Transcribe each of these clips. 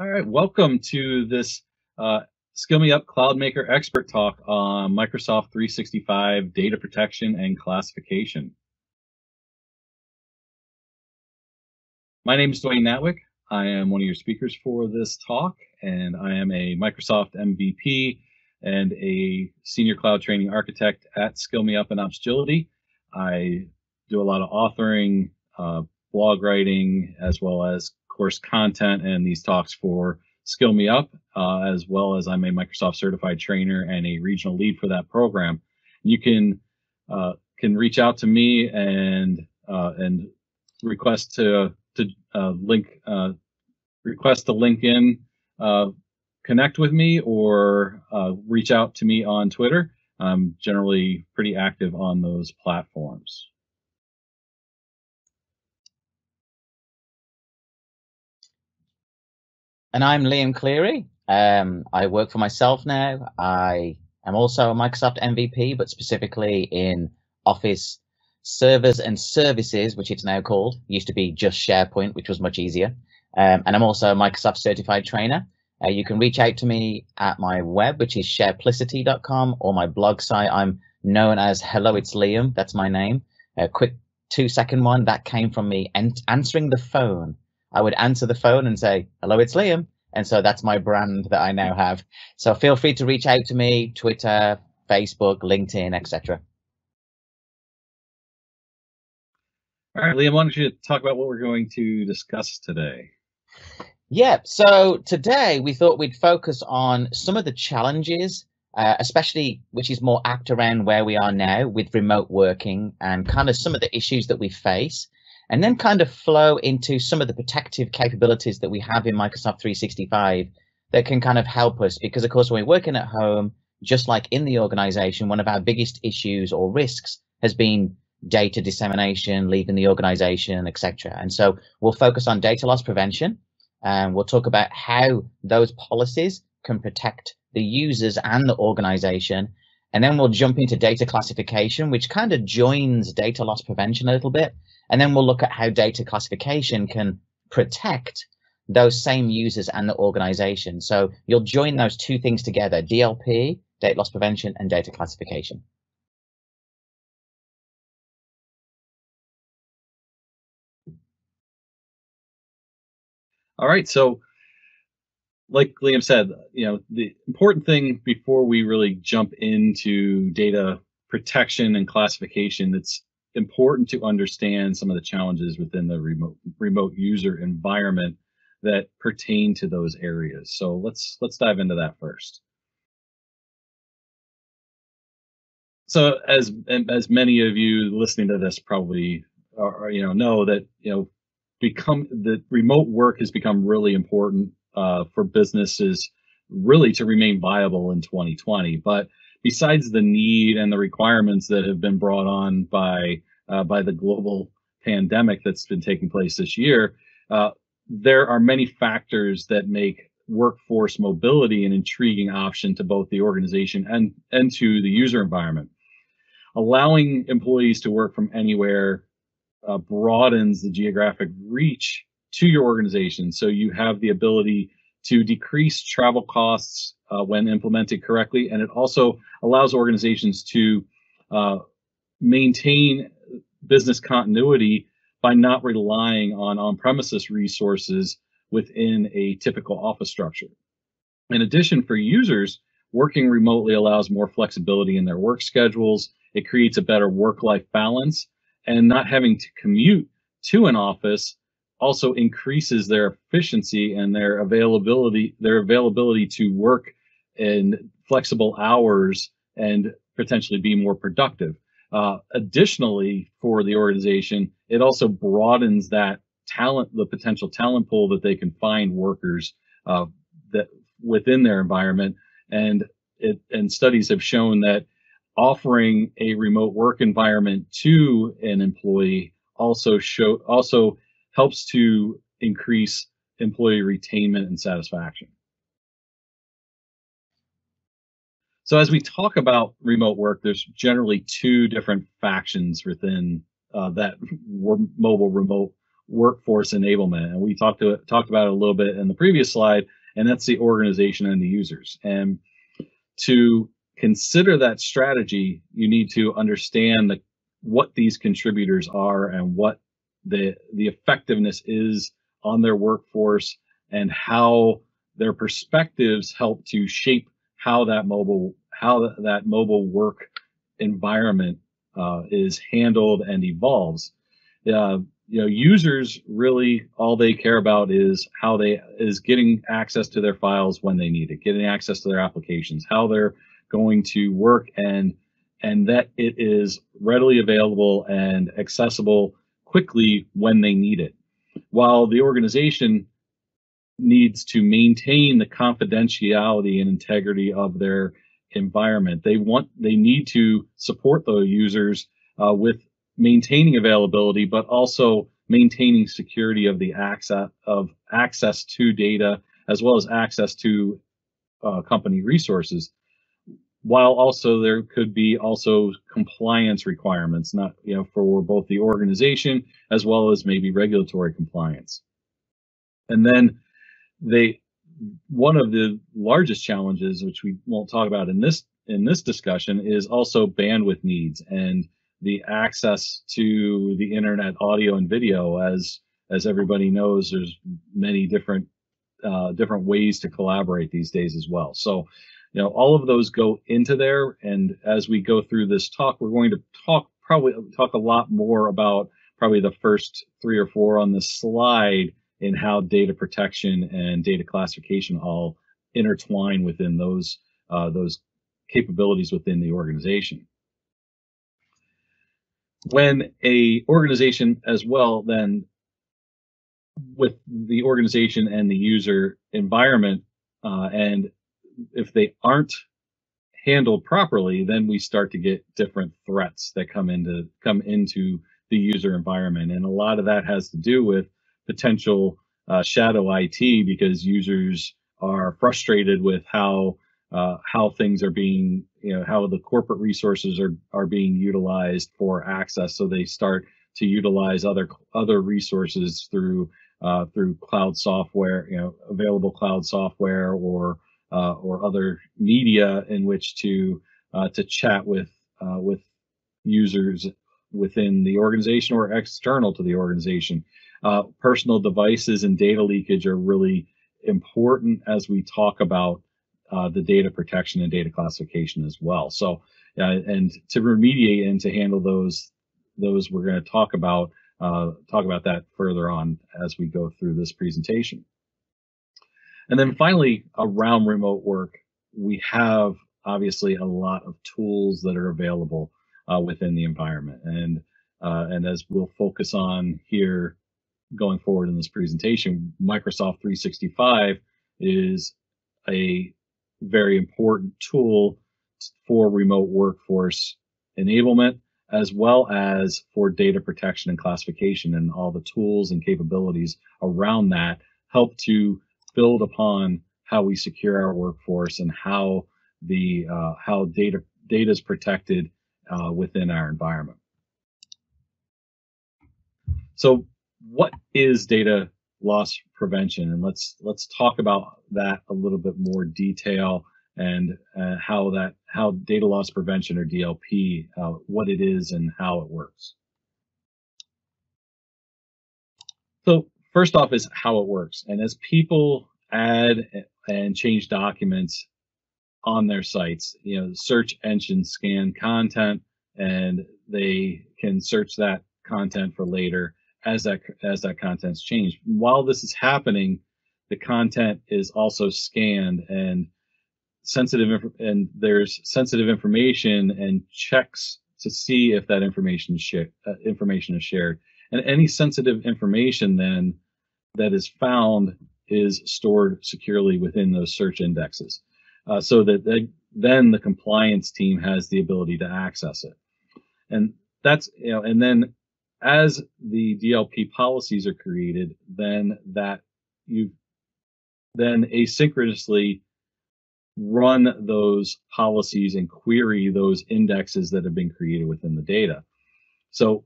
All right, welcome to this uh, Skill Me Up CloudMaker expert talk on Microsoft 365 data protection and classification. My name is Dwayne Natwick. I am one of your speakers for this talk, and I am a Microsoft MVP and a senior cloud training architect at Skill Me Up and Opsgility. I do a lot of authoring, uh, blog writing, as well as course content and these talks for Skill Me Up, uh, as well as I'm a Microsoft certified trainer and a regional lead for that program. You can uh, can reach out to me and uh, and request to to uh, link uh, request to link in uh, connect with me or reach out to me on Twitter. I'm generally pretty active on those platforms. And I'm Liam Cleary. Um, I work for myself now. I am also a Microsoft MVP, but specifically in Office servers and services, which it's now called. It used to be just SharePoint, which was much easier. Um, and I'm also a Microsoft certified trainer. Uh, you can reach out to me at my web, which is shareplicity.com, or my blog site. I'm known as Hello, it's Liam. That's my name. A quick two second one that came from me answering the phone I would answer the phone and say, hello, it's Liam. And so that's my brand that I now have. So feel free to reach out to me, Twitter, Facebook, LinkedIn, etc. All right, Liam, why don't you talk about what we're going to discuss today? Yeah, so today we thought we'd focus on some of the challenges, uh, especially which is more apt around where we are now with remote working and kind of some of the issues that we face and then kind of flow into some of the protective capabilities that we have in Microsoft 365 that can kind of help us. Because of course when we're working at home just like in the organization one of our biggest issues or risks has been data dissemination leaving the organization etc and so we'll focus on data loss prevention and we'll talk about how those policies can protect the users and the organization. And then we'll jump into data classification which kind of joins data loss prevention a little bit and then we'll look at how data classification can protect those same users and the organization. So you'll join those two things together, DLP, data loss prevention, and data classification. All right. So like Liam said, you know, the important thing before we really jump into data protection and classification, it's important to understand some of the challenges within the remote remote user environment that pertain to those areas. So let's let's dive into that first. So as as many of you listening to this probably are, you know know that you know become the remote work has become really important uh, for businesses really to remain viable in 2020. But besides the need and the requirements that have been brought on by uh, by the global pandemic that's been taking place this year, uh, there are many factors that make workforce mobility an intriguing option to both the organization and, and to the user environment. Allowing employees to work from anywhere uh, broadens the geographic reach to your organization. So you have the ability to decrease travel costs uh, when implemented correctly. And it also allows organizations to uh, maintain business continuity by not relying on on-premises resources within a typical office structure. In addition, for users, working remotely allows more flexibility in their work schedules. It creates a better work-life balance and not having to commute to an office also increases their efficiency and their availability, their availability to work in flexible hours and potentially be more productive. Uh, additionally, for the organization, it also broadens that talent, the potential talent pool that they can find workers uh, that within their environment. And it, and studies have shown that offering a remote work environment to an employee also show also helps to increase employee retainment and satisfaction. So as we talk about remote work, there's generally two different factions within uh, that mobile remote workforce enablement, and we talked to talked about it a little bit in the previous slide, and that's the organization and the users. And to consider that strategy, you need to understand the, what these contributors are and what the the effectiveness is on their workforce and how their perspectives help to shape how that mobile how that mobile work environment uh, is handled and evolves. Uh, you know, users really all they care about is how they is getting access to their files when they need it, getting access to their applications, how they're going to work, and and that it is readily available and accessible quickly when they need it. While the organization needs to maintain the confidentiality and integrity of their environment. They want they need to support the users uh, with maintaining availability, but also maintaining security of the access of access to data as well as access to uh, company resources. While also there could be also compliance requirements, not you know for both the organization as well as maybe regulatory compliance. And then they one of the largest challenges, which we won't talk about in this in this discussion, is also bandwidth needs and the access to the internet audio and video. As as everybody knows, there's many different uh, different ways to collaborate these days as well. So, you know, all of those go into there. And as we go through this talk, we're going to talk probably talk a lot more about probably the first three or four on this slide in how data protection and data classification all intertwine within those uh, those capabilities within the organization. When a organization as well then with the organization and the user environment uh, and if they aren't handled properly then we start to get different threats that come into come into the user environment and a lot of that has to do with potential uh, shadow IT because users are frustrated with how uh, how things are being, you know, how the corporate resources are are being utilized for access. So they start to utilize other other resources through uh, through cloud software, you know, available cloud software or or other media in which to uh, to chat with uh, with users within the organization or external to the organization. Uh, personal devices and data leakage are really important as we talk about uh, the data protection and data classification as well. So, uh, and to remediate and to handle those, those we're going to talk about uh, talk about that further on as we go through this presentation. And then finally, around remote work, we have obviously a lot of tools that are available uh, within the environment. And uh, and as we'll focus on here going forward in this presentation, Microsoft 365 is a very important tool for remote workforce enablement as well as for data protection and classification and all the tools and capabilities around that help to build upon how we secure our workforce and how the uh, how data data is protected uh, within our environment. So what is data loss prevention? And let's let's talk about that a little bit more detail and uh, how that how data loss prevention or DLP uh, what it is and how it works. So first off is how it works. And as people add and change documents on their sites, you know, search engines scan content and they can search that content for later as that as that content's changed. While this is happening, the content is also scanned and sensitive and there's sensitive information and checks to see if that information shared, uh, information is shared. And any sensitive information then that is found is stored securely within those search indexes, uh, so that they, then the compliance team has the ability to access it. And that's you know, and then as the DLP policies are created, then that you then asynchronously run those policies and query those indexes that have been created within the data. So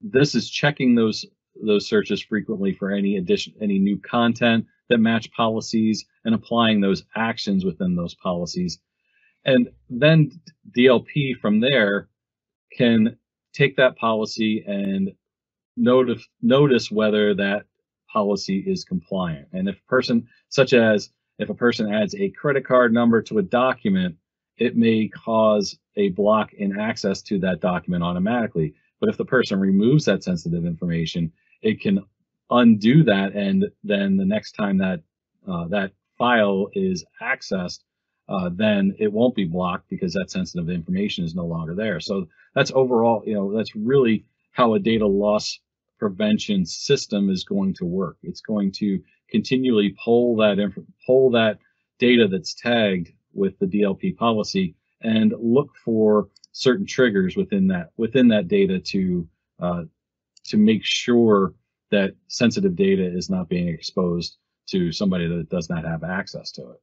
this is checking those those searches frequently for any addition, any new content that match policies and applying those actions within those policies. And then DLP from there can take that policy and notice, notice whether that policy is compliant. And if a person, such as if a person adds a credit card number to a document, it may cause a block in access to that document automatically. But if the person removes that sensitive information, it can undo that, and then the next time that uh, that file is accessed, uh, then it won't be blocked because that sensitive information is no longer there. So that's overall, you know, that's really how a data loss prevention system is going to work. It's going to continually pull that inf- pull that data that's tagged with the DLP policy and look for certain triggers within that within that data to uh, to make sure that sensitive data is not being exposed to somebody that does not have access to it.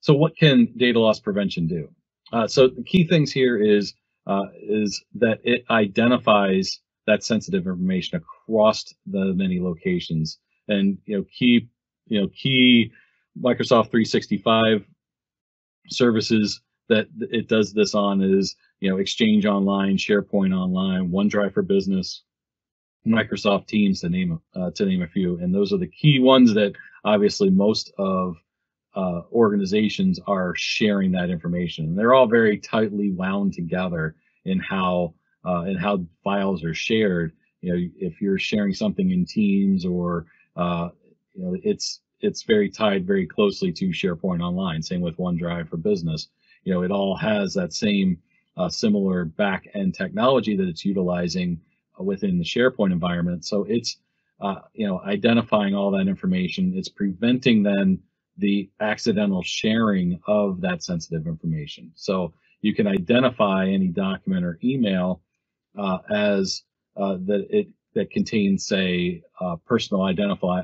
So what can data loss prevention do? Uh, so the key things here is uh, is that it identifies that sensitive information across the many locations and you know key you know key Microsoft 365 services that it does this on is you know Exchange Online, SharePoint Online, OneDrive for Business, Microsoft Teams to name uh, to name a few, and those are the key ones that obviously most of uh, organizations are sharing that information. And they're all very tightly wound together in how uh, in how files are shared. You know, if you're sharing something in Teams or uh, you know, it's it's very tied very closely to SharePoint Online. Same with OneDrive for Business. You know, it all has that same uh, similar back end technology that it's utilizing within the SharePoint environment. So it's uh, you know identifying all that information. It's preventing then the accidental sharing of that sensitive information. So you can identify any document or email uh, as uh, that it that contains, say, uh, personal identify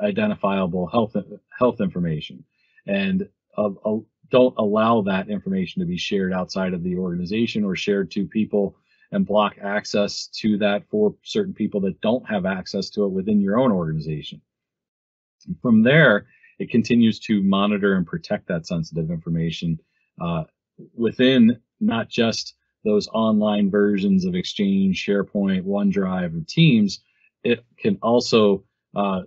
identifiable health health information, and don't allow that information to be shared outside of the organization or shared to people and block access to that for certain people that don't have access to it within your own organization. From there, it continues to monitor and protect that sensitive information uh, within not just those online versions of Exchange, SharePoint, OneDrive, or Teams. It can also uh,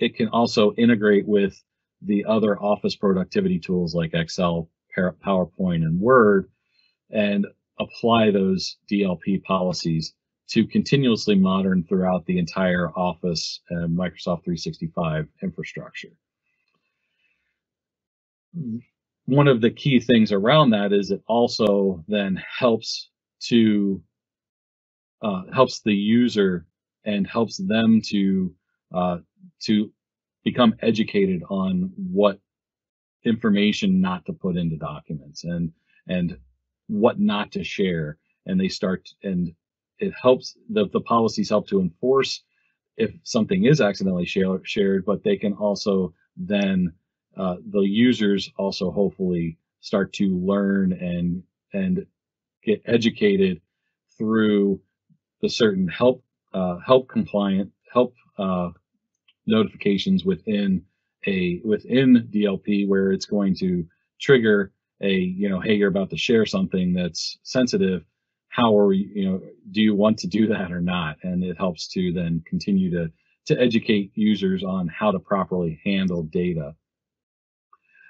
it can also integrate with the other office productivity tools like Excel, PowerPoint, and Word, and apply those DLP policies to continuously modern throughout the entire Office and Microsoft 365 infrastructure. One of the key things around that is it also then helps to uh, helps the user and helps them to uh, to become educated on what information not to put into documents and and what not to share. And they start and it helps the, the policies help to enforce if something is accidentally share, shared but they can also then uh, the users also hopefully start to learn and and get educated through the certain help uh, help compliant help uh, notifications within a within DLP where it's going to trigger a you know hey you're about to share something that's sensitive. How are you you know do you want to do that or not? And it helps to then continue to to educate users on how to properly handle data.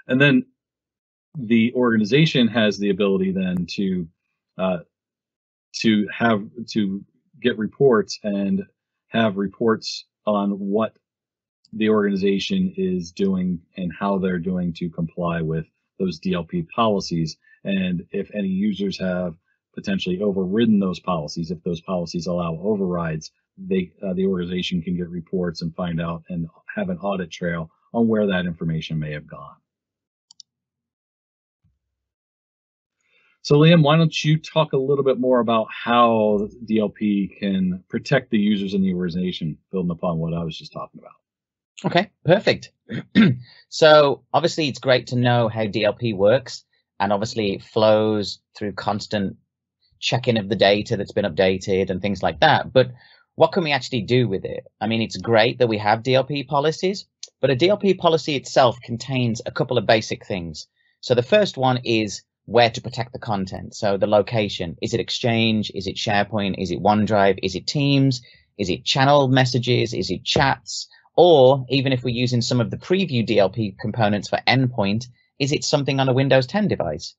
And then the organization has the ability then to uh, to have to get reports and have reports on what the organization is doing and how they're doing to comply with those DLP policies. And if any users have potentially overridden those policies, if those policies allow overrides, they uh, the organization can get reports and find out and have an audit trail on where that information may have gone. So, Liam, why don't you talk a little bit more about how DLP can protect the users in the organization, building upon what I was just talking about? Okay, perfect. so, obviously, it's great to know how DLP works, and obviously, it flows through constant checking of the data that's been updated and things like that. But what can we actually do with it? I mean, it's great that we have DLP policies, but a DLP policy itself contains a couple of basic things. So the first one is where to protect the content. So the location. Is it Exchange? Is it SharePoint? Is it OneDrive? Is it Teams? Is it channel messages? Is it chats? Or even if we're using some of the preview DLP components for endpoint, is it something on a Windows 10 device?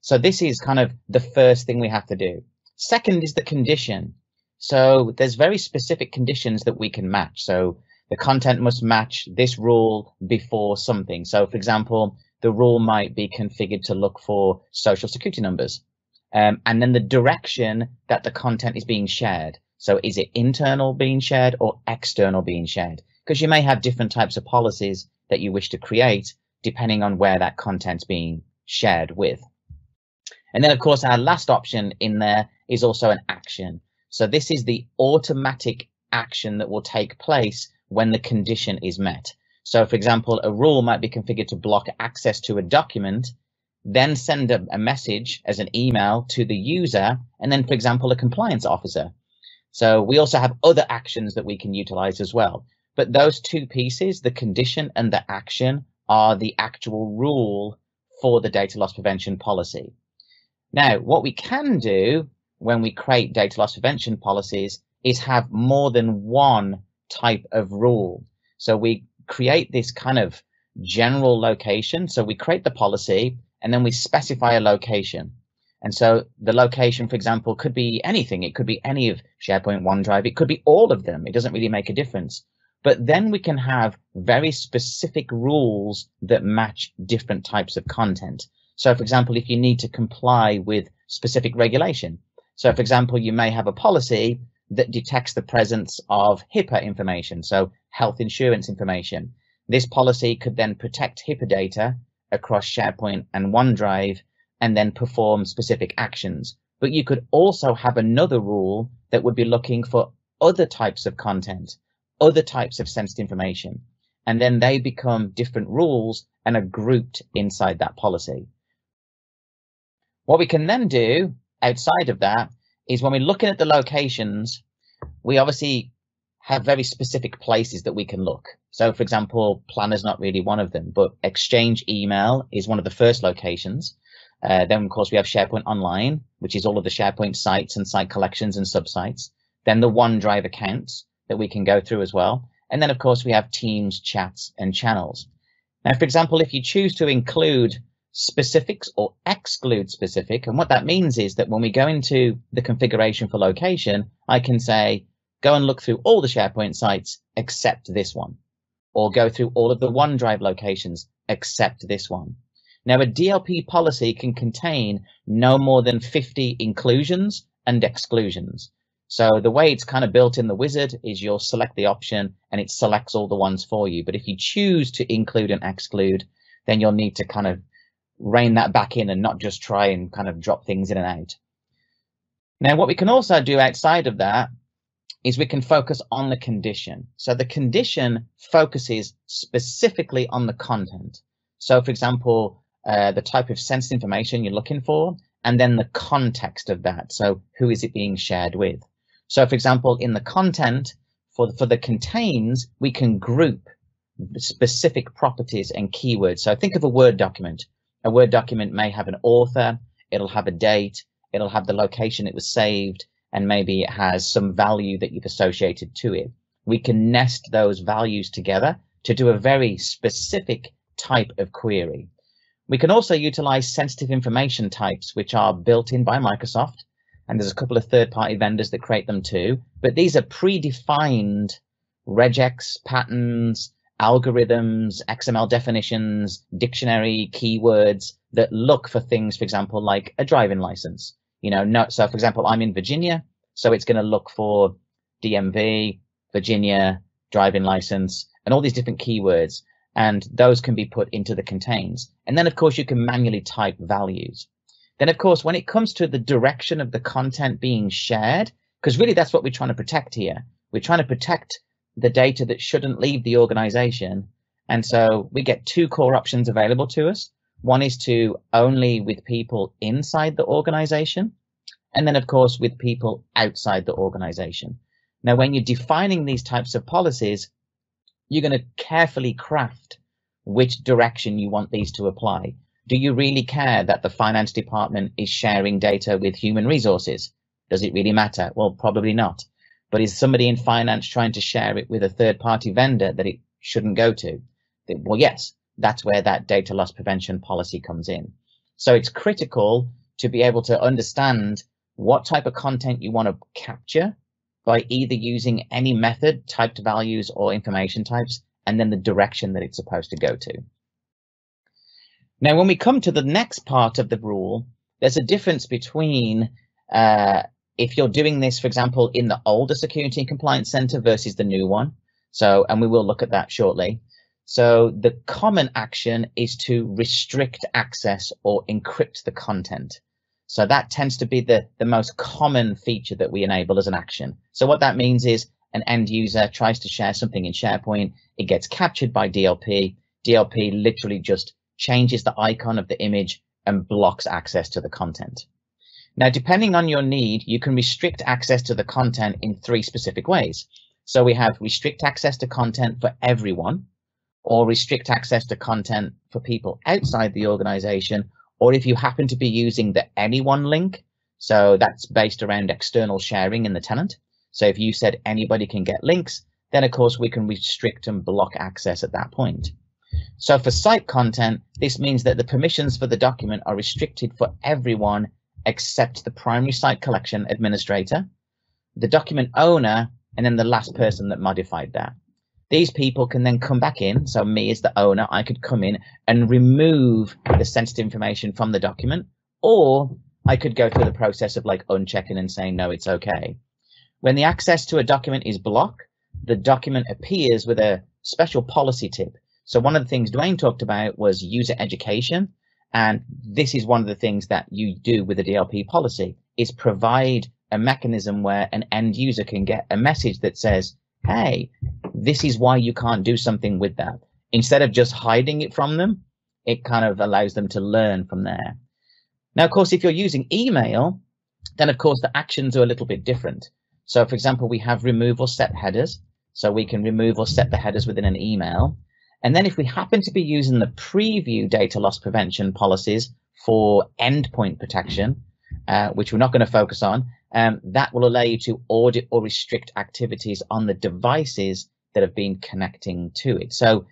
So this is kind of the first thing we have to do. Second is the condition. So there's very specific conditions that we can match. So the content must match this rule before something. So for example, the rule might be configured to look for social security numbers. Um, and then the direction that the content is being shared. So is it internal being shared or external being shared? Because you may have different types of policies that you wish to create depending on where that content's being shared with. And then of course our last option in there is also an action. So this is the automatic action that will take place when the condition is met. So for example, a rule might be configured to block access to a document, then send a, a, message as an email to the user, and then for example, a compliance officer. So we also have other actions that we can utilize as well. But those two pieces, the condition and the action, are the actual rule for the data loss prevention policy. Now, what we can do when we create data loss prevention policies is have more than one type of rule. So we create this kind of general location. So we create the policy and then we specify a location. And so the location, for example, could be anything. It could be any of SharePoint, OneDrive. It could be all of them. It doesn't really make a difference. But then we can have very specific rules that match different types of content. So, for example, if you need to comply with specific regulation. So, for example, you may have a policy that detects the presence of HIPAA information, so health insurance information. This policy could then protect HIPAA data across SharePoint and OneDrive and then perform specific actions. But you could also have another rule that would be looking for other types of content, other types of sensitive information. And then they become different rules and are grouped inside that policy. What we can then do outside of that is when we're looking at the locations, we obviously have very specific places that we can look. So, for example, Planner's not really one of them, but Exchange email is one of the first locations. Uh, then, of course, we have SharePoint Online, which is all of the SharePoint sites and site collections and subsites. Then the OneDrive accounts that we can go through as well. And then, of course, we have Teams, chats, and channels. Now, for example, if you choose to include specifics or exclude specific. And what that means is that when we go into the configuration for location, I can say, go and look through all the SharePoint sites except this one, or go through all of the OneDrive locations except this one. Now, a DLP policy can contain no more than 50 inclusions and exclusions. So the way it's kind of built in the wizard is you'll select the option and it selects all the ones for you. But if you choose to include and exclude, then you'll need to kind of rein that back in and not just try and kind of drop things in and out. Now, what we can also do outside of that is we can focus on the condition. So the condition focuses specifically on the content. So, for example, uh, the type of sensitive information you're looking for, and then the context of that. So, who is it being shared with? So, for example, in the content for for the contains, we can group specific properties and keywords. So, think of a Word document. A Word document may have an author, it'll have a date, it'll have the location it was saved, and maybe it has some value that you've associated to it. We can nest those values together to do a very specific type of query. We can also utilize sensitive information types, which are built in by Microsoft. And there's a couple of third party vendors that create them too. But these are predefined regex patterns, algorithms, XML definitions, dictionary keywords that look for things, for example, like a driving license. You know, no, so for example, I'm in Virginia, so it's going to look for DMV, Virginia, driving license, and all these different keywords. And those can be put into the contains. And then, of course, you can manually type values. Then, of course, when it comes to the direction of the content being shared, because really that's what we're trying to protect here. We're trying to protect the data that shouldn't leave the organization. And so we get two core options available to us. One is to only with people inside the organization. and then of course with people outside the organization. Now, when you're defining these types of policies, you're going to carefully craft which direction you want these to apply. Do you really care that the finance department is sharing data with human resources? Does it really matter? Well, probably not. But is somebody in finance trying to share it with a third party vendor that it shouldn't go to? Well, yes, that's where that data loss prevention policy comes in. So it's critical to be able to understand what type of content you want to capture by either using any method, typed values or information types, and then the direction that it's supposed to go to. Now, when we come to the next part of the rule, there's a difference between uh, if you're doing this, for example, in the older Security and Compliance Center versus the new one. So, and we will look at that shortly. So the common action is to restrict access or encrypt the content. So that tends to be the, the most common feature that we enable as an action. So what that means is an end user tries to share something in SharePoint, it gets captured by DLP. DLP literally just changes the icon of the image and blocks access to the content. Now, depending on your need, you can restrict access to the content in three specific ways. So we have restrict access to content for everyone, or restrict access to content for people outside the organization, or if you happen to be using the anyone link, so that's based around external sharing in the tenant. So if you said anybody can get links, then of course we can restrict and block access at that point. So for site content, this means that the permissions for the document are restricted for everyone except the primary site collection administrator, the document owner, and then the last person that modified that. These people can then come back in. So me as the owner, I could come in and remove the sensitive information from the document, or I could go through the process of like unchecking and saying, no, it's okay. When the access to a document is blocked, the document appears with a special policy tip. So one of the things Dwayne talked about was user education. And this is one of the things that you do with a DLP policy is provide a mechanism where an end user can get a message that says, hey, this is why you can't do something with that. Instead of just hiding it from them, it kind of allows them to learn from there. Now, of course, if you're using email, then of course the actions are a little bit different. So for example, we have remove or set headers. So we can remove or set the headers within an email. And then if we happen to be using the preview data loss prevention policies for endpoint protection, uh, which we're not going to focus on, um, that will allow you to audit or restrict activities on the devices that have been connecting to it. So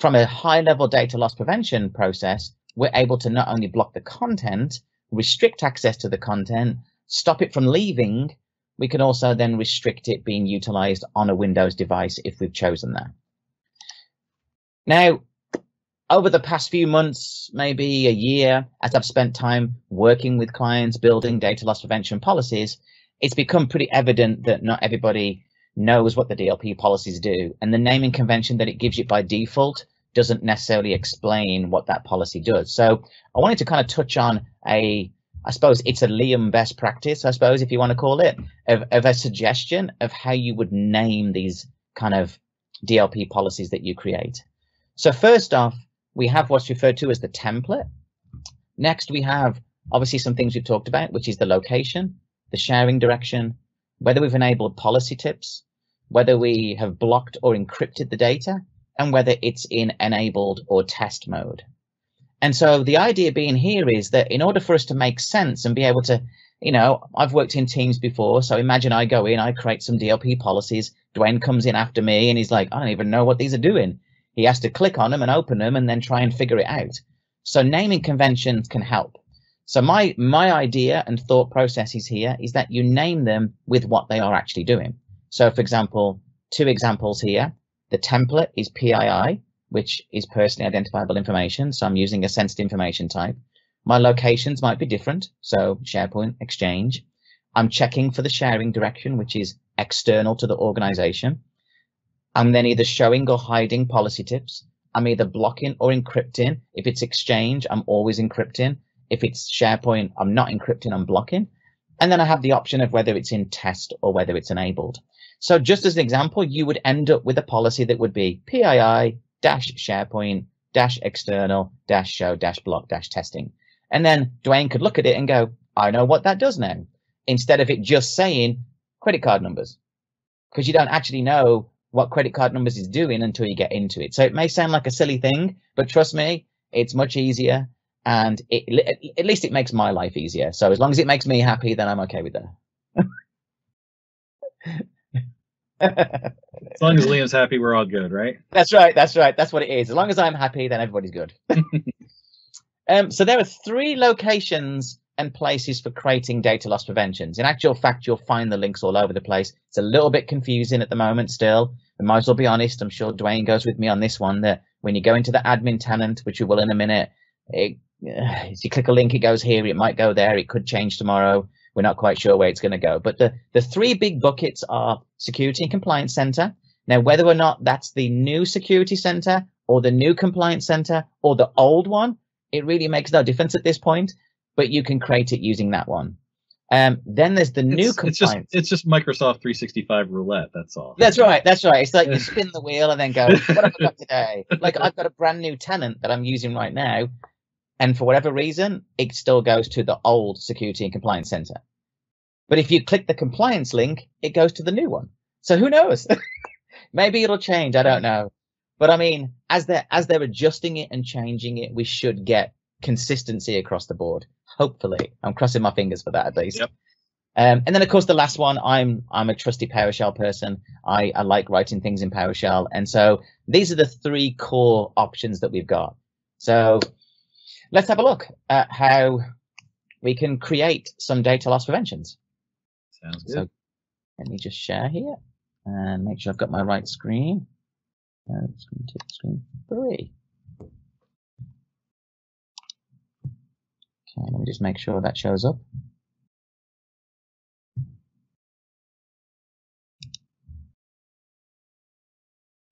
from a high level data loss prevention process, we're able to not only block the content, restrict access to the content, stop it from leaving, we can also then restrict it being utilized on a Windows device if we've chosen that. Now, over the past few months, maybe a year, as I've spent time working with clients building data loss prevention policies, it's become pretty evident that not everybody knows what the DLP policies do. And the naming convention that it gives you by default doesn't necessarily explain what that policy does. So I wanted to kind of touch on a, I suppose it's a Liam best practice, I suppose, if you want to call it, of, of a suggestion of how you would name these kind of DLP policies that you create. So first off, we have what's referred to as the template. Next, we have obviously some things we've talked about, which is the location, the sharing direction, whether we've enabled policy tips, whether we have blocked or encrypted the data, and whether it's in enabled or test mode. And so the idea being here is that in order for us to make sense and be able to, you know, I've worked in teams before. So imagine I go in, I create some DLP policies. Dwayne comes in after me and he's like, I don't even know what these are doing. He has to click on them and open them and then try and figure it out. So naming conventions can help. So my my idea and thought processes here is that you name them with what they are actually doing. So for example, two examples here. The template is PII, which is personally identifiable information. So I'm using a sensitive information type. My locations might be different. So SharePoint, Exchange. I'm checking for the sharing direction, which is external to the organization. I'm then either showing or hiding policy tips. I'm either blocking or encrypting. If it's Exchange, I'm always encrypting. If it's SharePoint, I'm not encrypting, I'm blocking. And then I have the option of whether it's in test or whether it's enabled. So just as an example, you would end up with a policy that would be PII dash SharePoint dash external dash show dash block dash testing. And then Dwayne could look at it and go, I know what that does now. instead of it just saying credit card numbers because you don't actually know what credit card numbers is doing until you get into it. So it may sound like a silly thing, but trust me, it's much easier and it, at least it makes my life easier. So as long as it makes me happy, then I'm okay with that. as long as Liam's happy, we're all good, right? That's right. That's right. That's what it is. As long as I'm happy, then everybody's good. um, so there are three locations and places for creating data loss preventions. In actual fact, you'll find the links all over the place. It's a little bit confusing at the moment still. I might as well be honest. I'm sure Dwayne goes with me on this one that when you go into the admin tenant, which we will in a minute, it, uh, if you click a link, it goes here. It might go there. It could change tomorrow. We're not quite sure where it's going to go. But the, the three big buckets are Security and Compliance Center. Now, whether or not that's the new Security Center or the new Compliance Center or the old one, it really makes no difference at this point, but you can create it using that one. Um, then there's the it's, new compliance. It's just, it's just Microsoft 365 roulette. That's all. That's right. That's right. It's like you spin the wheel and then go, what have I got today? Like I've got a brand new tenant that I'm using right now and for whatever reason, it still goes to the old security and compliance center. But if you click the compliance link, it goes to the new one. So who knows? Maybe it'll change. I don't know. But I mean, as they're as they're adjusting it and changing it, we should get consistency across the board. Hopefully, I'm crossing my fingers for that at least. Yep. Um, and then of course the last one, I'm I'm a trusty PowerShell person. I, I like writing things in PowerShell, and so these are the three core options that we've got. So let's have a look at how we can create some data loss preventions. Sounds good. So let me just share here and make sure I've got my right screen. Uh, screen two, screen three. Okay, let me just make sure that shows up.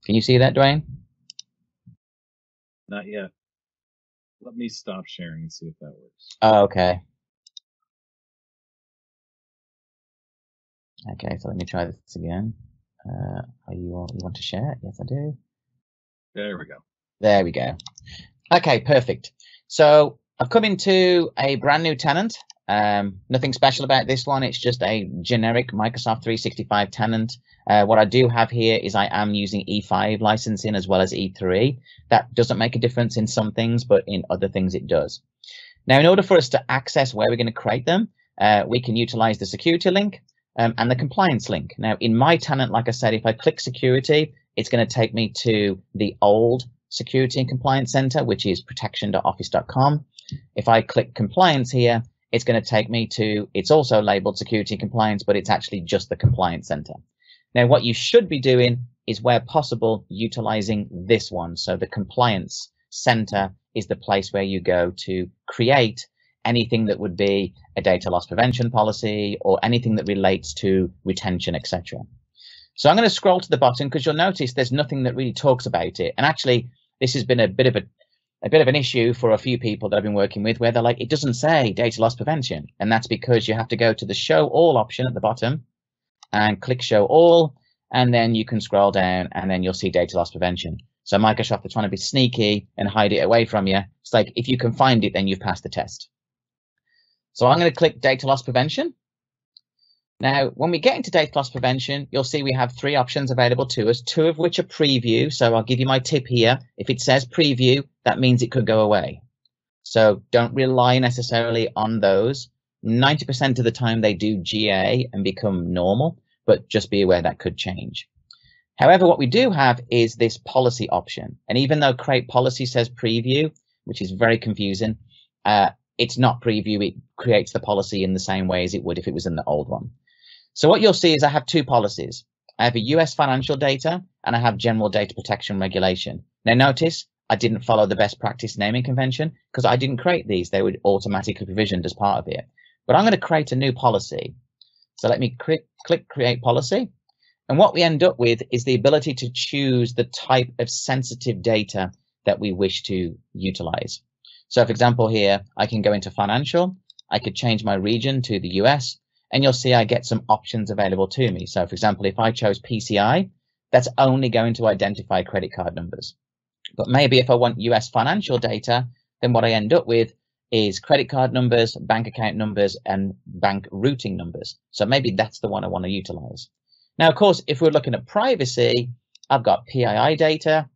Can you see that, Dwayne? Not yet. Let me stop sharing and see if that works. Oh, okay. Okay, so let me try this again. Uh, are you you want to share? Yes, I do. There we go. There we go. Okay, perfect. So I've come into a brand new tenant. Um, nothing special about this one. It's just a generic Microsoft 365 tenant. Uh, what I do have here is I am using E5 licensing as well as E3. That doesn't make a difference in some things, but in other things it does. Now, in order for us to access where we're going to create them, uh, we can utilize the security link um, and the compliance link. Now, in my tenant, like I said, if I click security, it's going to take me to the old security and compliance center, which is protection.office.com. If I click compliance here, it's going to take me to, it's also labeled security compliance, but it's actually just the compliance center. Now, what you should be doing is where possible, utilizing this one. So the compliance center is the place where you go to create anything that would be a data loss prevention policy or anything that relates to retention, etc. So I'm going to scroll to the bottom because you'll notice there's nothing that really talks about it. And actually, this has been a bit of a a bit of an issue for a few people that I've been working with where they're like, it doesn't say data loss prevention. And that's because you have to go to the show all option at the bottom and click show all. And then you can scroll down and then you'll see data loss prevention. So Microsoft are trying to be sneaky and hide it away from you. It's like, if you can find it, then you've passed the test. So I'm going to click data loss prevention. Now, when we get into data loss prevention, you'll see we have three options available to us, two of which are preview. So I'll give you my tip here. If it says preview, that means it could go away. So don't rely necessarily on those. 90% of the time they do GA and become normal, but just be aware that could change. However, what we do have is this policy option. And even though create policy says preview, which is very confusing, uh, it's not preview. It creates the policy in the same way as it would if it was in the old one. So what you'll see is I have two policies. I have a US financial data and I have general data protection regulation. Now notice I didn't follow the best practice naming convention because I didn't create these. They were automatically provisioned as part of it. But I'm going to create a new policy. So let me click, click create policy. And what we end up with is the ability to choose the type of sensitive data that we wish to utilize. So for example, here, I can go into financial. I could change my region to the US and you'll see I get some options available to me. So for example, if I chose PCI, that's only going to identify credit card numbers. But maybe if I want US financial data, then what I end up with is credit card numbers, bank account numbers, and bank routing numbers. So maybe that's the one I want to utilize. Now, of course, if we're looking at privacy, I've got PII data.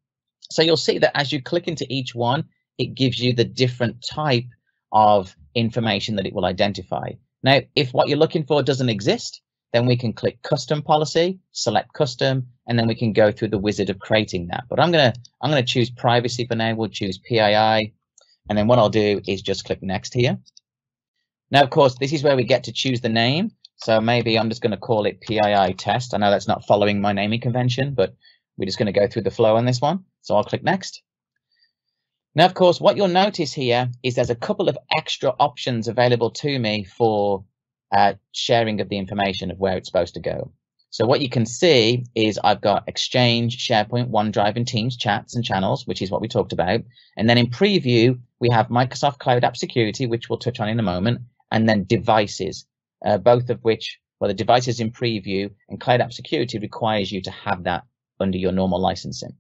So you'll see that as you click into each one, it gives you the different type of information that it will identify. Now, if what you're looking for doesn't exist, then we can click custom policy, select custom, and then we can go through the wizard of creating that. But I'm gonna I'm gonna choose privacy for now. We'll choose PII, and then what I'll do is just click next here. Now, of course, this is where we get to choose the name. So maybe I'm just going to call it PII test. I know that's not following my naming convention, but we're just going to go through the flow on this one. So I'll click next. Now, of course, what you'll notice here is there's a couple of extra options available to me for uh, sharing of the information of where it's supposed to go. So what you can see is I've got Exchange, SharePoint, OneDrive, and Teams chats and channels, which is what we talked about. And then in preview, we have Microsoft Cloud App Security, which we'll touch on in a moment, and then devices, uh, both of which, well, the devices in preview and Cloud App Security requires you to have that under your normal licensing.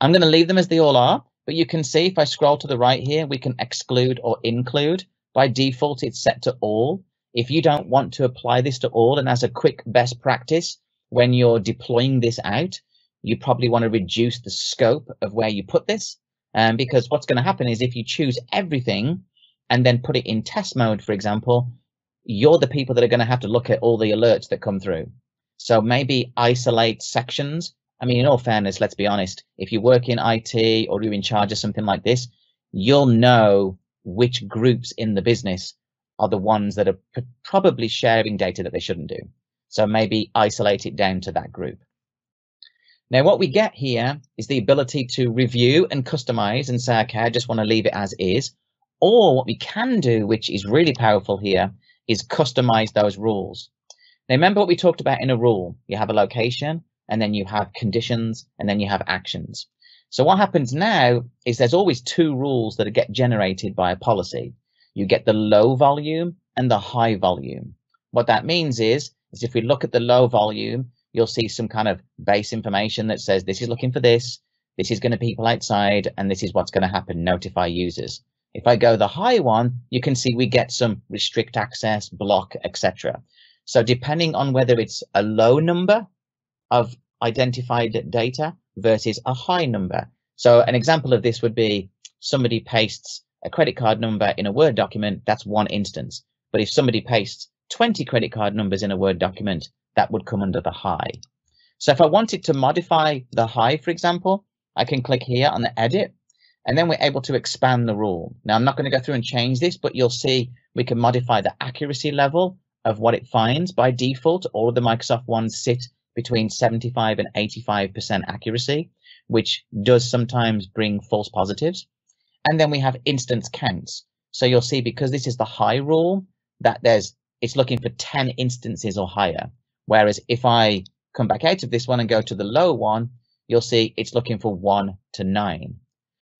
I'm going to leave them as they all are, but you can see if I scroll to the right here, we can exclude or include. By default, it's set to all. If you don't want to apply this to all, and as a quick best practice, when you're deploying this out, you probably want to reduce the scope of where you put this. Um, because what's going to happen is if you choose everything and then put it in test mode, for example, you're the people that are going to have to look at all the alerts that come through. So maybe isolate sections. I mean, in all fairness, let's be honest. If you work in IT or you're in charge of something like this, you'll know which groups in the business are the ones that are probably sharing data that they shouldn't do. So maybe isolate it down to that group. Now, what we get here is the ability to review and customize and say, okay, I just want to leave it as is. Or what we can do, which is really powerful here, is customize those rules. Now, remember what we talked about in a rule. You have a location, and then you have conditions, and then you have actions. So what happens now is there's always two rules that get generated by a policy. You get the low volume and the high volume. What that means is, is if we look at the low volume, you'll see some kind of base information that says this is looking for this, this is going to people outside, and this is what's going to happen, notify users. If I go the high one, you can see we get some restrict access, block, etc. So depending on whether it's a low number of identified data versus a high number. So an example of this would be somebody pastes a credit card number in a Word document, that's one instance. But if somebody pastes 20 credit card numbers in a Word document, that would come under the high. So if I wanted to modify the high, for example, I can click here on the edit, and then we're able to expand the rule. Now, I'm not going to go through and change this, but you'll see we can modify the accuracy level of what it finds. By default, all of the Microsoft ones sit between 75 and 85% accuracy, which does sometimes bring false positives. And then we have instance counts. So you'll see because this is the high rule that there's it's looking for 10 instances or higher. Whereas if I come back out of this one and go to the low one, you'll see it's looking for one to nine.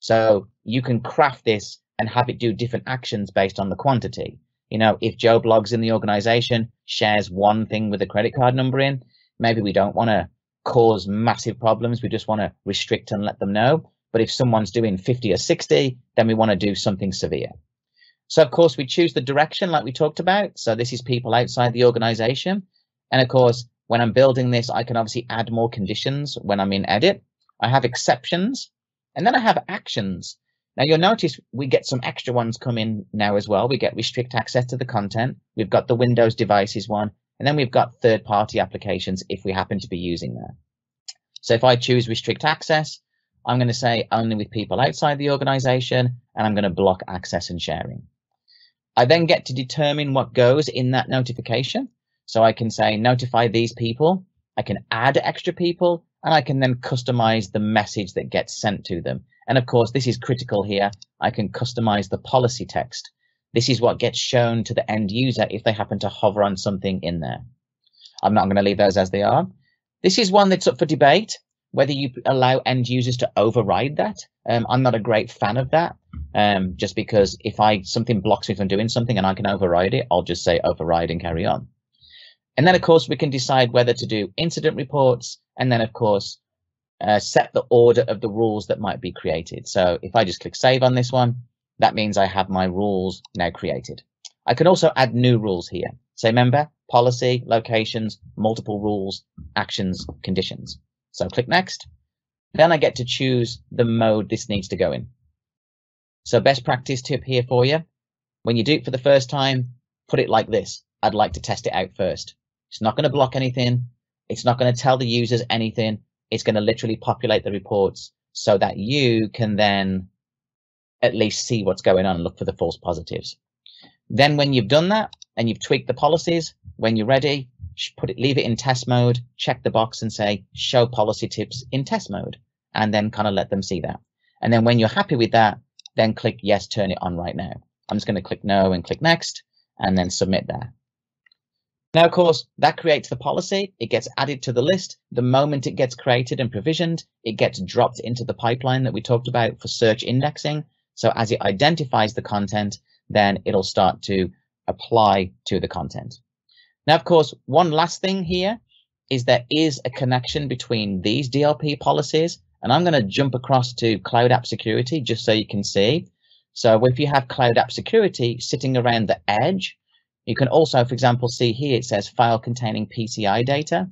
So you can craft this and have it do different actions based on the quantity. You know, if Joe Bloggs in the organization shares one thing with a credit card number in, maybe we don't want to cause massive problems. We just want to restrict and let them know. But if someone's doing 50 or 60, then we want to do something severe. So of course we choose the direction like we talked about. So this is people outside the organization. And of course, when I'm building this, I can obviously add more conditions when I'm in edit. I have exceptions and then I have actions. Now you'll notice we get some extra ones come in now as well. We get restrict access to the content. We've got the Windows devices one, and then we've got third party applications if we happen to be using that. So if I choose restrict access, I'm going to say only with people outside the organization, and I'm going to block access and sharing. I then get to determine what goes in that notification. So I can say notify these people. I can add extra people and I can then customize the message that gets sent to them. And of course, this is critical here. I can customize the policy text. This is what gets shown to the end user if they happen to hover on something in there. I'm not going to leave those as they are. This is one that's up for debate whether you allow end users to override that. Um, I'm not a great fan of that, um, just because if I something blocks me from doing something and I can override it, I'll just say override and carry on. And then, of course, we can decide whether to do incident reports, and then, of course, uh, set the order of the rules that might be created. So if I just click save on this one, that means I have my rules now created. I can also add new rules here. So remember, policy, locations, multiple rules, actions, conditions. So click next. Then I get to choose the mode this needs to go in. So best practice tip here for you. When you do it for the first time, put it like this. I'd like to test it out first. It's not going to block anything. It's not going to tell the users anything. It's going to literally populate the reports so that you can then at least see what's going on and look for the false positives. Then when you've done that and you've tweaked the policies, when you're ready, put it, leave it in test mode, check the box and say, show policy tips in test mode, and then kind of let them see that. And then when you're happy with that, then click yes, turn it on right now. I'm just going to click no and click next and then submit there. Now, of course, that creates the policy. It gets added to the list. The moment it gets created and provisioned, it gets dropped into the pipeline that we talked about for search indexing. So as it identifies the content, then it'll start to apply to the content. Now, of course, one last thing here is there is a connection between these DLP policies. And I'm going to jump across to Cloud App Security just so you can see. So if you have Cloud App Security sitting around the edge, you can also, for example, see here it says file containing PCI data.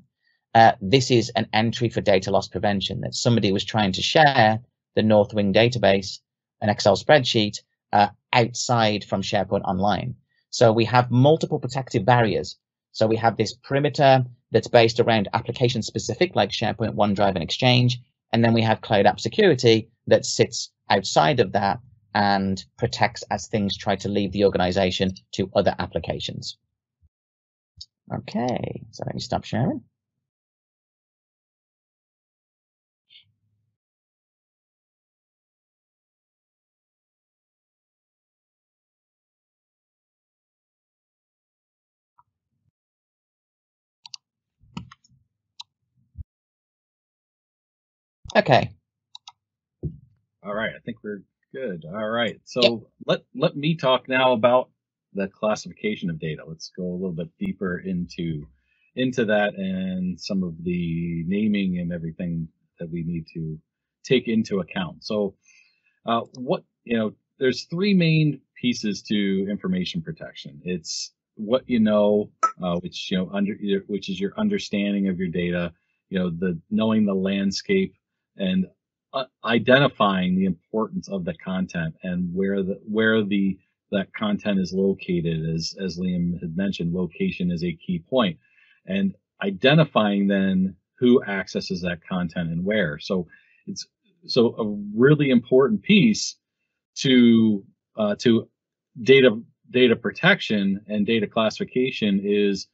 Uh, this is an entry for data loss prevention that somebody was trying to share the Northwind database, an Excel spreadsheet, uh, outside from SharePoint Online. So we have multiple protective barriers. So we have this perimeter that's based around application specific like SharePoint, OneDrive, and Exchange. And then we have Cloud App Security that sits outside of that and protects as things try to leave the organization to other applications. Okay, so let me stop sharing. Okay. All right, I think we're Good. All right. So yep. let let me talk now about the classification of data. Let's go a little bit deeper into into that and some of the naming and everything that we need to take into account. So, uh, what you know, there's three main pieces to information protection. It's what you know, uh, which you know under which is your understanding of your data. You know, the knowing the landscape and uh, identifying the importance of the content and where the where the that content is located as as Liam had mentioned location is a key point. And identifying then who accesses that content and where. So it's so a really important piece to uh, to data data protection and data classification is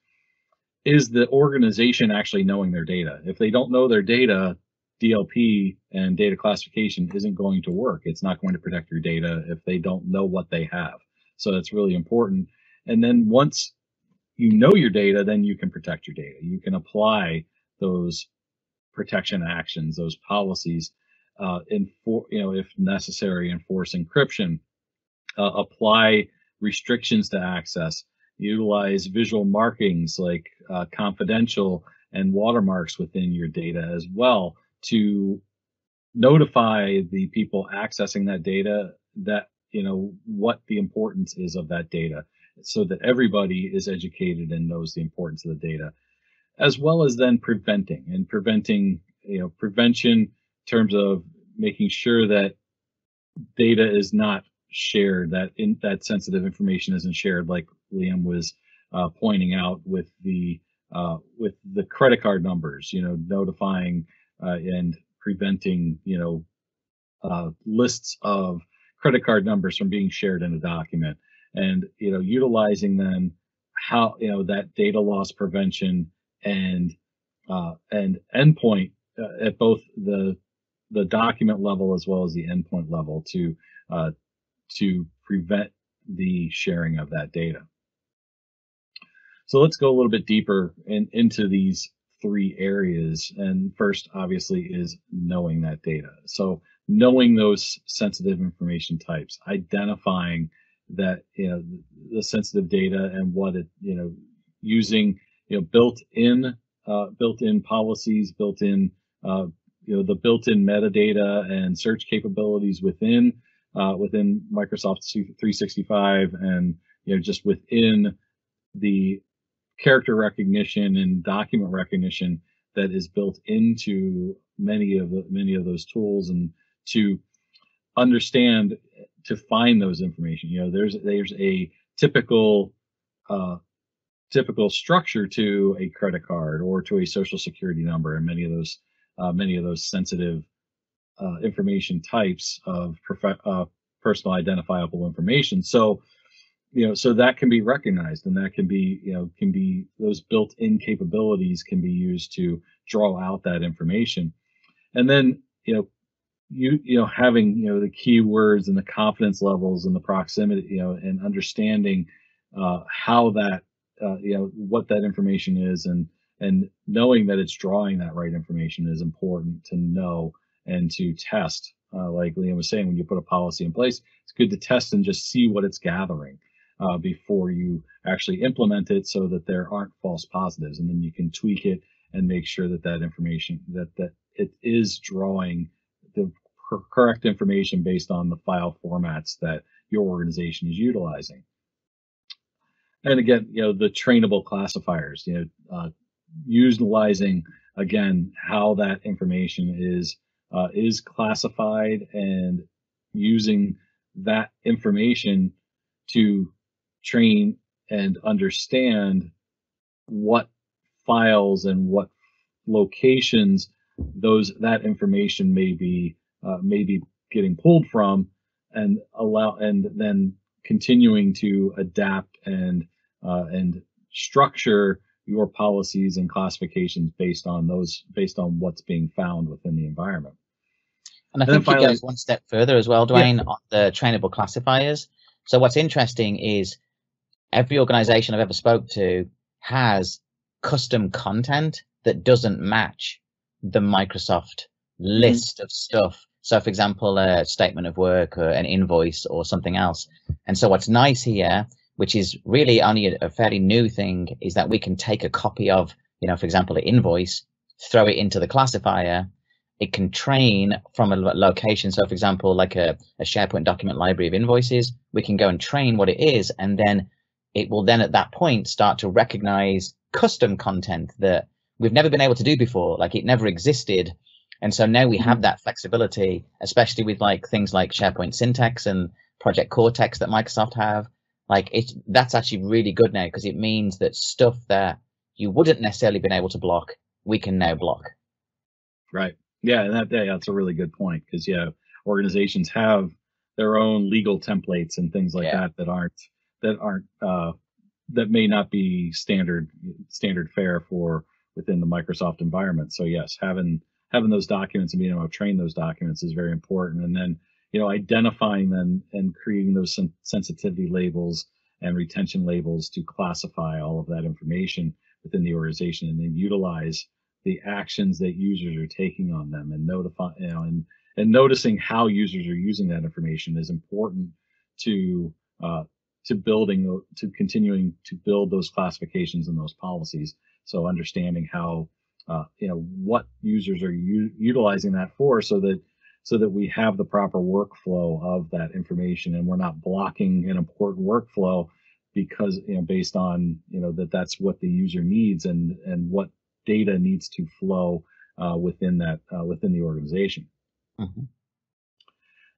is the organization actually knowing their data. If they don't know their data DLP and data classification isn't going to work. It's not going to protect your data if they don't know what they have. So that's really important. And then once you know your data, then you can protect your data. You can apply those protection actions, those policies, uh, you know, if necessary, enforce encryption, uh, apply restrictions to access, utilize visual markings like uh, confidential and watermarks within your data as well to notify the people accessing that data that you know what the importance is of that data so that everybody is educated and knows the importance of the data as well as then preventing and preventing you know prevention in terms of making sure that data is not shared that in that sensitive information isn't shared like liam was uh, pointing out with the uh, with the credit card numbers you know notifying uh, and preventing, you know, uh, lists of credit card numbers from being shared in a document, and you know, utilizing then how you know that data loss prevention and uh, and endpoint uh, at both the the document level as well as the endpoint level to uh, to prevent the sharing of that data. So let's go a little bit deeper in, into these three areas. And first, obviously, is knowing that data. So knowing those sensitive information types, identifying that, you know, the sensitive data and what it, you know, using, you know, built in, uh, built in policies, built in, uh, you know, the built in metadata and search capabilities within uh, within Microsoft 365 and you know just within the character recognition and document recognition that is built into many of the many of those tools and to understand to find those information. You know there's there's a typical uh, typical structure to a credit card or to a social security number and many of those uh, many of those sensitive uh, information types of prof- uh, personal identifiable information. So you know so that can be recognized and that can be you know can be those built-in capabilities can be used to draw out that information. And then you know you you know having you know the keywords and the confidence levels and the proximity you know and understanding uh, how that uh, you know what that information is and and knowing that it's drawing that right information is important to know and to test. Uh, like liam was saying when you put a policy in place it's good to test and just see what it's gathering uh, before you actually implement it so that there aren't false positives. And then you can tweak it and make sure that that information that that it is drawing the correct information based on the file formats that your organization is utilizing. And again you know the trainable classifiers you know uh, utilizing again how that information is uh, is classified and using that information to train and understand what files and what locations those that information may be uh, may be getting pulled from and allow and then continuing to adapt and uh, and structure your policies and classifications based on those based on what's being found within the environment and i and think finally, it goes one step further as well dwayne yeah. on the trainable classifiers so what's interesting is every organization I've ever spoke to has custom content that doesn't match the Microsoft mm-hmm. list mm-hmm. of stuff. So, for example, a statement of work or an invoice or something else. And so, what's nice here, which is really only a, a fairly new thing, is that we can take a copy of, you know, for example, an invoice, throw it into the classifier. It can train from a location. So, for example, like a, a SharePoint document library of invoices, we can go and train what it is and then it will then at that point start to recognize custom content that we've never been able to do before. Like it never existed. And so now we have mm-hmm. that flexibility, especially with like things like SharePoint Syntex and Project Cortex that Microsoft have. Like it, that's actually really good now because it means that stuff that you wouldn't necessarily been able to block, we can now block. Right. Yeah, and that yeah, that's a really good point because yeah, organizations have their own legal templates and things like yeah. that that aren't that aren't uh, that may not be standard standard fare for within the Microsoft environment. So yes, having having those documents and being able to train those documents is very important. And then you know identifying them and creating those sen- sensitivity labels and retention labels to classify all of that information within the organization, and then utilize the actions that users are taking on them and notify you know and and noticing how users are using that information is important to uh, to building to continuing to build those classifications and those policies. So understanding how uh, you know what users are u- utilizing that for, so that so that we have the proper workflow of that information, and we're not blocking an important workflow because you know based on you know that that's what the user needs and and what data needs to flow uh, within that uh, within the organization. Mm-hmm.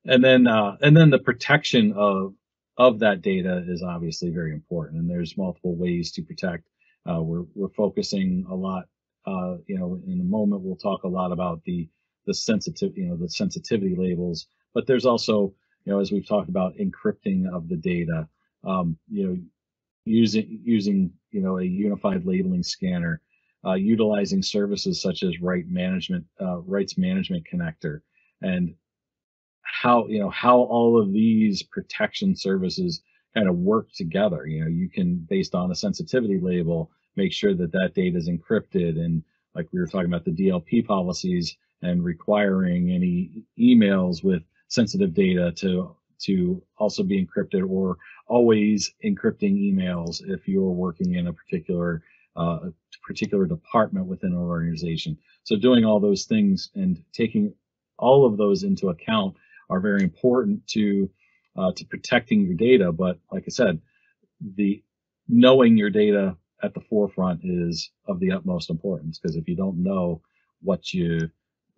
And then uh, and then the protection of of that data is obviously very important, and there's multiple ways to protect. Uh, we're we're focusing a lot. Uh, you know, in a moment we'll talk a lot about the the sensitive, you know, the sensitivity labels, but there's also, you know, as we've talked about, encrypting of the data. Um, you know, using using you know a unified labeling scanner, uh, utilizing services such as right management, uh, rights management connector, and how you know how all of these protection services kind of work together. You know, you can based on a sensitivity label make sure that that data is encrypted and like we were talking about the DLP policies and requiring any emails with sensitive data to to also be encrypted or always encrypting emails if you're working in a particular uh, particular department within an organization. So doing all those things and taking all of those into account are very important to uh, to protecting your data. But like I said, the knowing your data at the forefront is of the utmost importance because if you don't know what you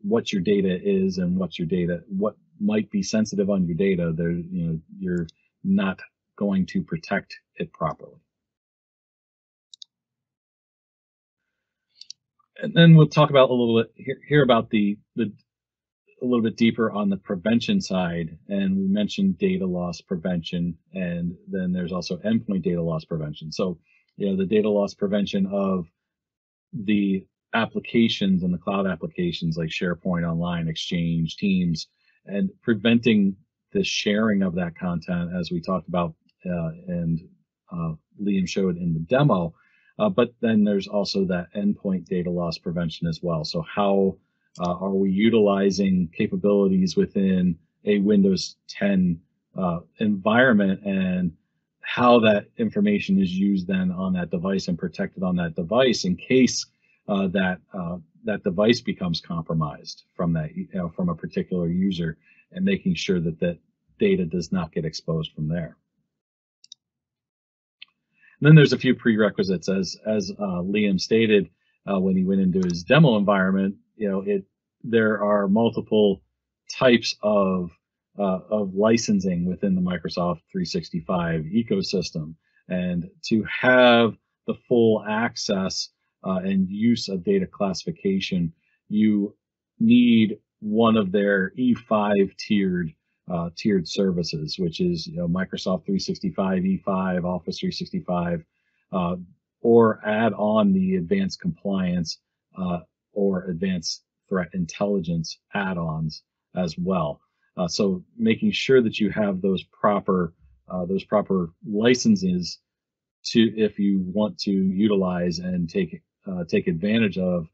what your data is and what your data what might be sensitive on your data, there you know you're not going to protect it properly. And then we'll talk about a little bit here, here about the the a little bit deeper on the prevention side, and we mentioned data loss prevention, and then there's also endpoint data loss prevention. So, you know, the data loss prevention of the applications and the cloud applications like SharePoint Online, Exchange, Teams, and preventing the sharing of that content, as we talked about uh, and uh, Liam showed in the demo. Uh, but then there's also that endpoint data loss prevention as well. So how uh, are we utilizing capabilities within a Windows 10 uh, environment and how that information is used then on that device and protected on that device in case uh, that uh, that device becomes compromised from that you know, from a particular user and making sure that that data does not get exposed from there. And then there's a few prerequisites as as uh, Liam stated uh, when he went into his demo environment you know, it there are multiple types of uh, of licensing within the Microsoft 365 ecosystem, and to have the full access uh, and use of data classification, you need one of their E5 tiered uh, tiered services, which is you know, Microsoft 365 E5, Office 365, uh, or add on the advanced compliance uh, or advanced threat intelligence add-ons as well. Uh, so making sure that you have those proper uh, those proper licenses to if you want to utilize and take uh, take advantage of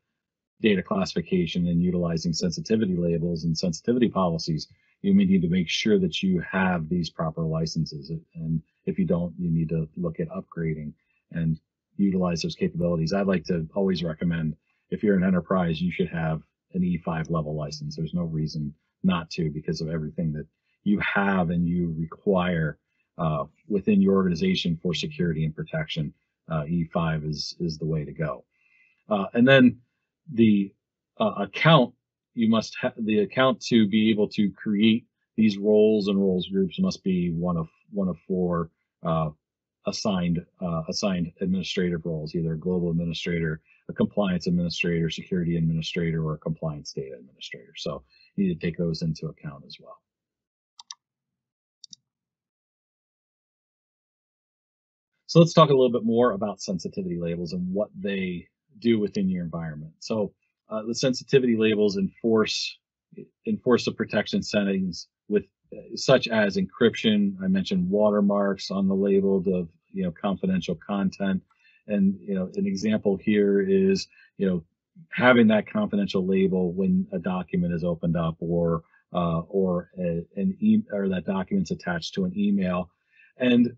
data classification and utilizing sensitivity labels and sensitivity policies, you may need to make sure that you have these proper licenses. And if you don't, you need to look at upgrading and utilize those capabilities. I'd like to always recommend if you're an enterprise, you should have an E5 level license. There's no reason not to because of everything that you have and you require uh, within your organization for security and protection. Uh, E5 is is the way to go. Uh, and then the uh, account you must have the account to be able to create these roles and roles groups must be one of one of four uh, assigned uh, assigned administrative roles, either global administrator, a compliance administrator, security administrator, or a compliance data administrator. So you need to take those into account as well. So let's talk a little bit more about sensitivity labels and what they do within your environment. So uh, the sensitivity labels enforce enforce the protection settings with such as encryption. I mentioned watermarks on the label of you know confidential content, and you know, an example here is, you know, having that confidential label when a document is opened up or uh, or a, an e- or that document's attached to an email, and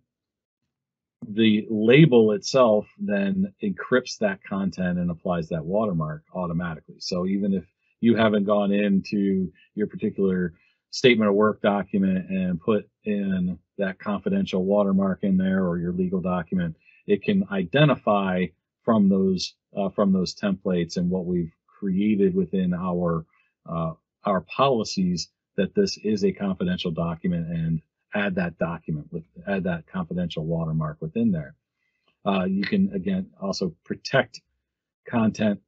the label itself then encrypts that content and applies that watermark automatically. So even if you haven't gone into your particular statement of work document and put in that confidential watermark in there or your legal document, it can identify from those uh, from those templates and what we've created within our uh, our policies that this is a confidential document and add that document with add that confidential watermark within there. Uh, you can again also protect content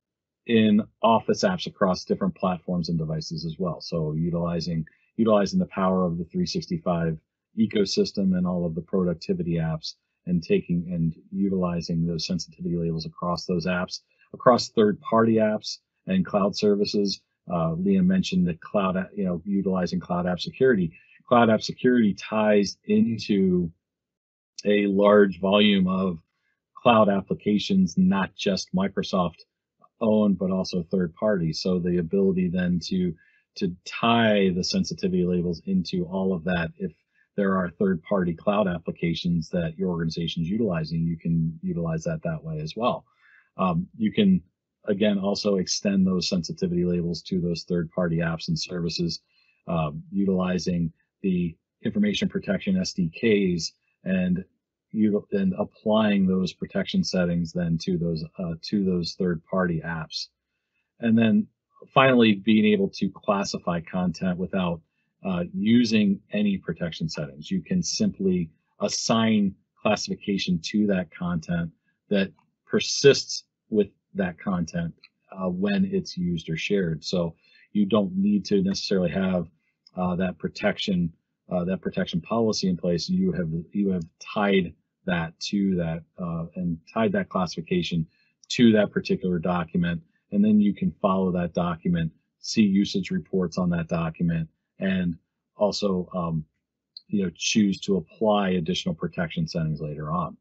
in Office apps across different platforms and devices as well. So utilizing utilizing the power of the 365 ecosystem and all of the productivity apps and taking and utilizing those sensitivity labels across those apps, across third-party apps and cloud services. Uh, Liam mentioned the cloud, you know, utilizing cloud app security. Cloud app security ties into a large volume of cloud applications, not just Microsoft owned, but also third party. So the ability then to to tie the sensitivity labels into all of that, if there are third party cloud applications that your organization is utilizing, you can utilize that that way as well. Um, you can, again, also extend those sensitivity labels to those third party apps and services. um, utilizing the information protection SDKs and you and applying those protection settings then to those uh, to those third party apps and then finally being able to classify content without uh, using any protection settings. You can simply assign classification to that content that persists with that content uh, when it's used or shared. So you don't need to necessarily have uh, that protection uh, that protection policy in place, you have you have tied that to that uh, and tied that classification to that particular document, and then you can follow that document, see usage reports on that document, and also um, you know choose to apply additional protection settings later on.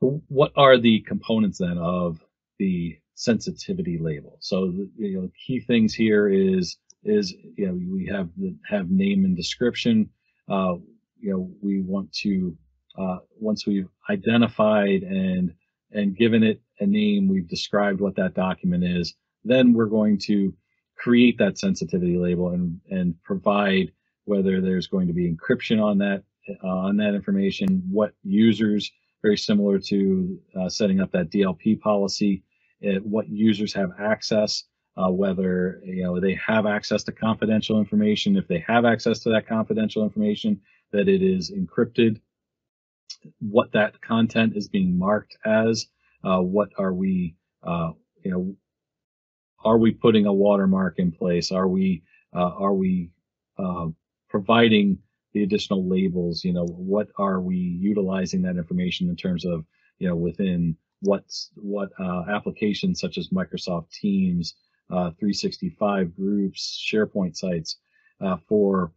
What are the components then of the sensitivity label. So the, you know, key things here is is you know we have the have name and description. Uh, you know we want to uh, once we've identified and and given it a name, we've described what that document is. Then we're going to create that sensitivity label and and provide whether there's going to be encryption on that uh, on that information, what users very similar to uh, setting up that DLP policy it, what users have access, uh, whether you know they have access to confidential information. If they have access to that confidential information, that it is encrypted. What that content is being marked as. Uh, what are we, uh, you know, are we putting a watermark in place? Are we uh, are we uh, providing the additional labels? You know, what are we utilizing that information in terms of you know within what's what uh, applications such as Microsoft Teams, uh, 365 groups, SharePoint sites for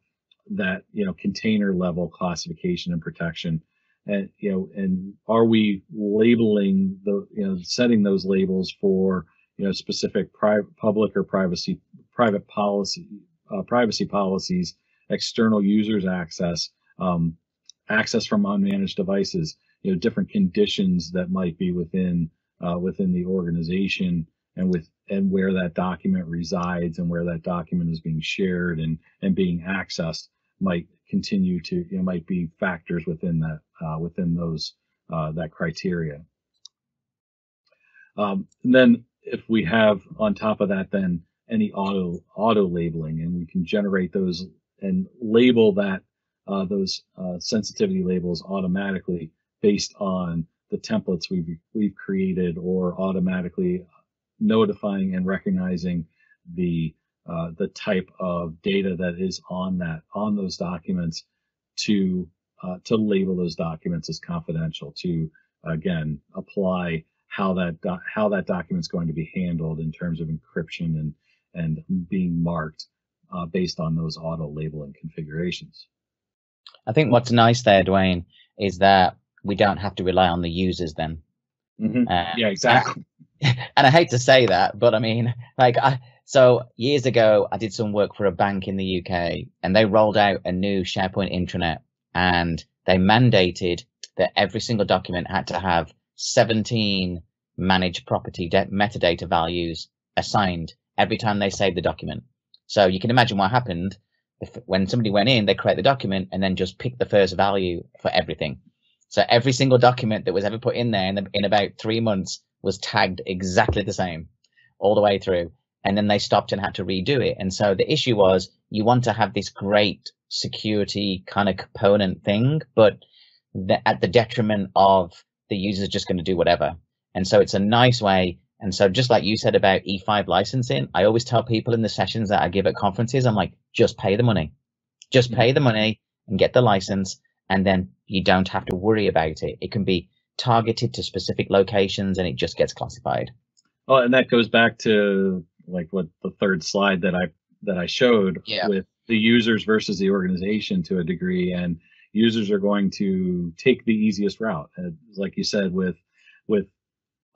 that you know container level classification and protection, and you know and are we labeling the you know setting those labels for you know specific private public or privacy private policy uh, privacy policies, external users access, um, access from unmanaged devices you know different conditions that might be within uh, within the organization and with and where that document resides and where that document is being shared and and being accessed might continue to you know might be factors within that uh, within those uh, that criteria. Um, and then if we have on top of that then any auto auto labeling and we can generate those and label that uh, those uh, sensitivity labels automatically based on the templates we've we've created or automatically notifying and recognizing the uh, the type of data that is on that on those documents to uh, to label those documents as confidential to again apply how that do- how that document is going to be handled in terms of encryption and and being marked uh, based on those auto labeling configurations. I think what's nice there, Dwayne, is that we don't have to rely on the users then. Mm-hmm. Uh, yeah, exactly. And I hate to say that, but I mean, like, I so years ago, I did some work for a bank in the UK, and they rolled out a new SharePoint intranet, and they mandated that every single document had to have 17 managed property de- metadata values assigned every time they saved the document. So you can imagine what happened if, when somebody went in, they create the document and then just pick the first value for everything. So every single document that was ever put in there in, the, in about three months was tagged exactly the same all the way through. And then they stopped and had to redo it. And so the issue was you want to have this great security kind of component thing, but the, at the detriment of the user's just going to do whatever. And so it's a nice way. And so just like you said about E5 licensing, I always tell people in the sessions that I give at conferences, I'm like, just pay the money. Just mm-hmm. pay the money and get the license and then you don't have to worry about it. It can be targeted to specific locations and it just gets classified. Oh, and that goes back to like what the third slide that I that I showed yeah. with the users versus the organization to a degree and users are going to take the easiest route like you said with with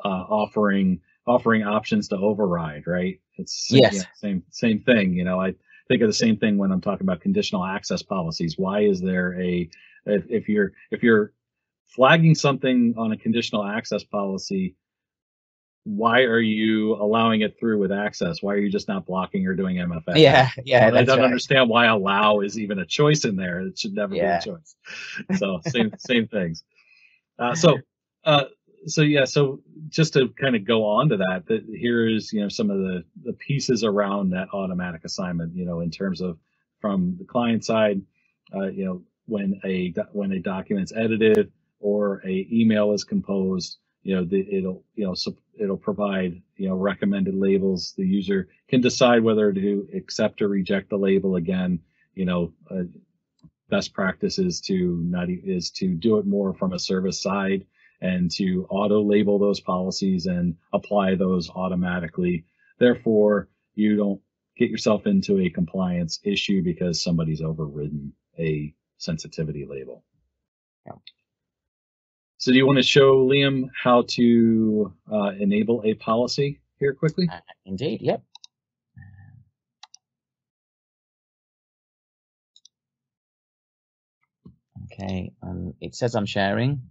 uh, offering offering options to override right it's yes. Yeah, same same thing you know i think of the same thing when i'm talking about conditional access policies why is there a if, if you're if you're flagging something on a conditional access policy, why are you allowing it through with access? Why are you just not blocking or doing MFA? Yeah, yeah. I don't right. understand why allow is even a choice in there. It should never Yeah. be a choice. So same same things. Uh, so uh, so yeah. So just to kind of go on to that, that here is you know some of the the pieces around that automatic assignment. You know, in terms of from the client side, uh, you know, when a when a document's edited or a email is composed, you know, the, it'll you know it'll provide you know recommended labels. The user can decide whether to accept or reject the label. Again, you know, uh, best practice is to not is to do it more from a service side and to auto label those policies and apply those automatically. Therefore, you don't get yourself into a compliance issue because somebody's overridden a sensitivity label. Yeah. So, do you want to show Liam how to uh, enable a policy here quickly? Uh, indeed, yep. Okay, um, it says I'm sharing.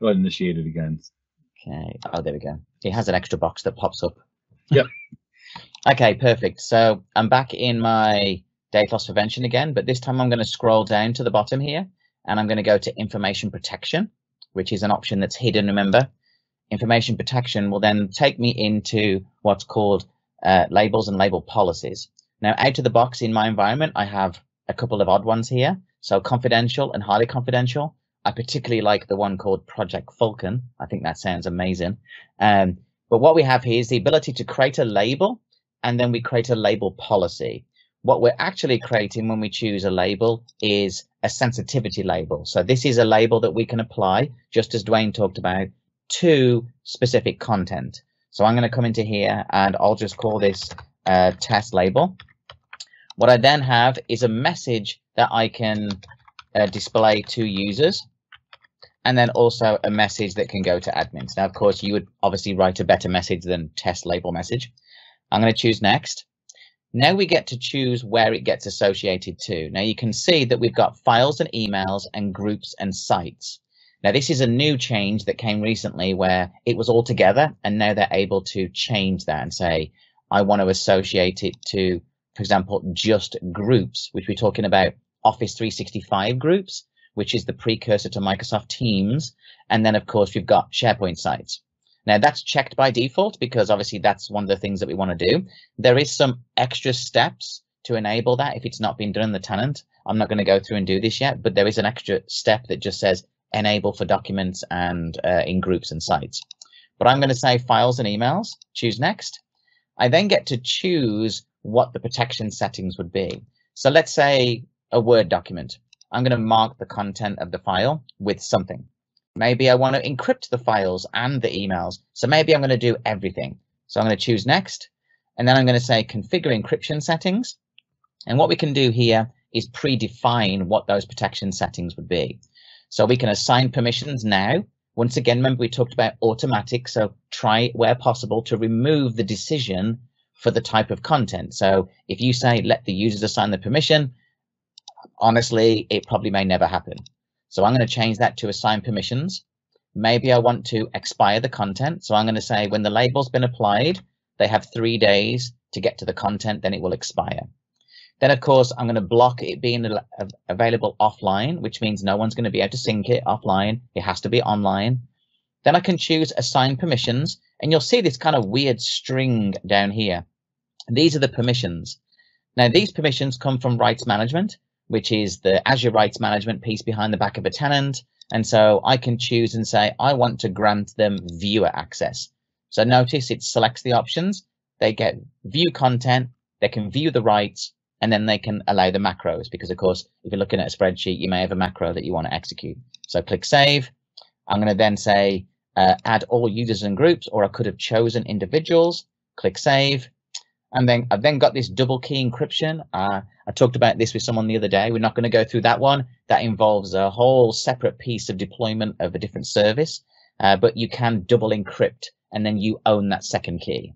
Go ahead and initiate it again. Okay. Oh, there we go. It has an extra box that pops up. Yep. okay, perfect. So I'm back in my data loss prevention again, but this time I'm going to scroll down to the bottom here and I'm going to go to information protection, which is an option that's hidden, remember. Information protection will then take me into what's called uh, labels and label policies. Now, out of the box in my environment, I have a couple of odd ones here. So confidential and highly confidential. I particularly like the one called Project Falcon. I think that sounds amazing. Um, but what we have here is the ability to create a label and then we create a label policy. What we're actually creating when we choose a label is a sensitivity label. So this is a label that we can apply, just as Dwayne talked about, to specific content. So I'm going to come into here and I'll just call this uh, test label. What I then have is a message that I can uh, display to users and then also a message that can go to admins. Now, of course, you would obviously write a better message than test label message. I'm going to choose next. Now we get to choose where it gets associated to. Now you can see that we've got files and emails and groups and sites. Now this is a new change that came recently where it was all together and now they're able to change that and say, I want to associate it to, for example, just groups, which we're talking about Office 365 groups, which is the precursor to Microsoft Teams. And then, of course, we've got SharePoint sites. Now, that's checked by default because obviously that's one of the things that we want to do. There is some extra steps to enable that if it's not been done in the tenant. I'm not going to go through and do this yet, but there is an extra step that just says enable for documents and uh, in groups and sites. But I'm going to say files and emails, choose next. I then get to choose what the protection settings would be. So let's say a Word document. I'm going to mark the content of the file with something. Maybe I want to encrypt the files and the emails. So maybe I'm going to do everything. So I'm going to choose next. And then I'm going to say configure encryption settings. And what we can do here is predefine what those protection settings would be. So we can assign permissions now. Once again, remember we talked about automatic. So try where possible to remove the decision for the type of content. So if you say let the users assign the permission, honestly, it probably may never happen. So I'm going to change that to assign permissions. Maybe I want to expire the content. So I'm going to say when the label's been applied, they have three days to get to the content, then it will expire. Then, of course, I'm going to block it being available offline, which means no one's going to be able to sync it offline. It has to be online. Then I can choose assign permissions, and you'll see this kind of weird string down here. These are the permissions. Now, these permissions come from rights management, which is the Azure rights management piece behind the back of a tenant. And so I can choose and say, I want to grant them viewer access. So notice it selects the options. They get view content, they can view the rights, and then they can allow the macros. Because of course, if you're looking at a spreadsheet, you may have a macro that you want to execute. So click save. I'm going to then say uh, add all users and groups, or I could have chosen individuals. Click save. And then I've then got this double key encryption. Uh, I talked about this with someone the other day. We're not going to go through that one. That involves a whole separate piece of deployment of a different service, uh, but you can double encrypt and then you own that second key.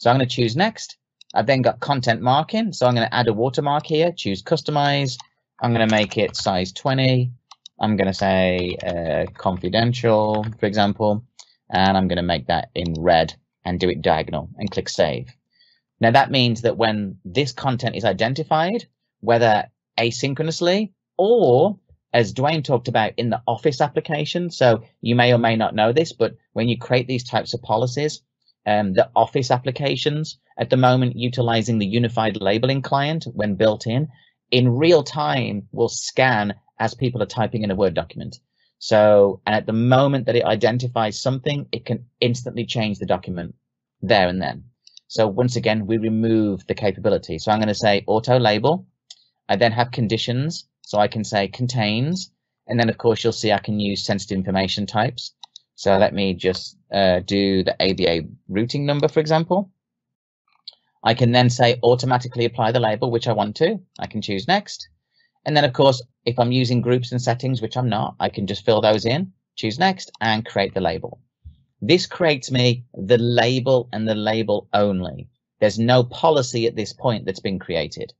So I'm going to choose next. I've then got content marking. So I'm going to add a watermark here, choose customize. I'm going to make it size 20. I'm going to say uh, confidential, for example, and I'm going to make that in red and do it diagonal and click save. Now that means that when this content is identified, whether asynchronously or as Dwayne talked about in the Office application. So you may or may not know this, but when you create these types of policies, um, the Office applications at the moment utilizing the unified labeling client when built in, in real time will scan as people are typing in a Word document. So, and at the moment that it identifies something, it can instantly change the document there and then. So once again, we remove the capability. So I'm going to say auto label. I then have conditions. So I can say contains, and then of course you'll see I can use sensitive information types. So let me just uh, do the ABA routing number, for example. I can then say automatically apply the label, which I want to. I can choose next. And then of course, if I'm using groups and settings, which I'm not, I can just fill those in, choose next and create the label. This creates me the label and the label only. There's no policy at this point that's been created.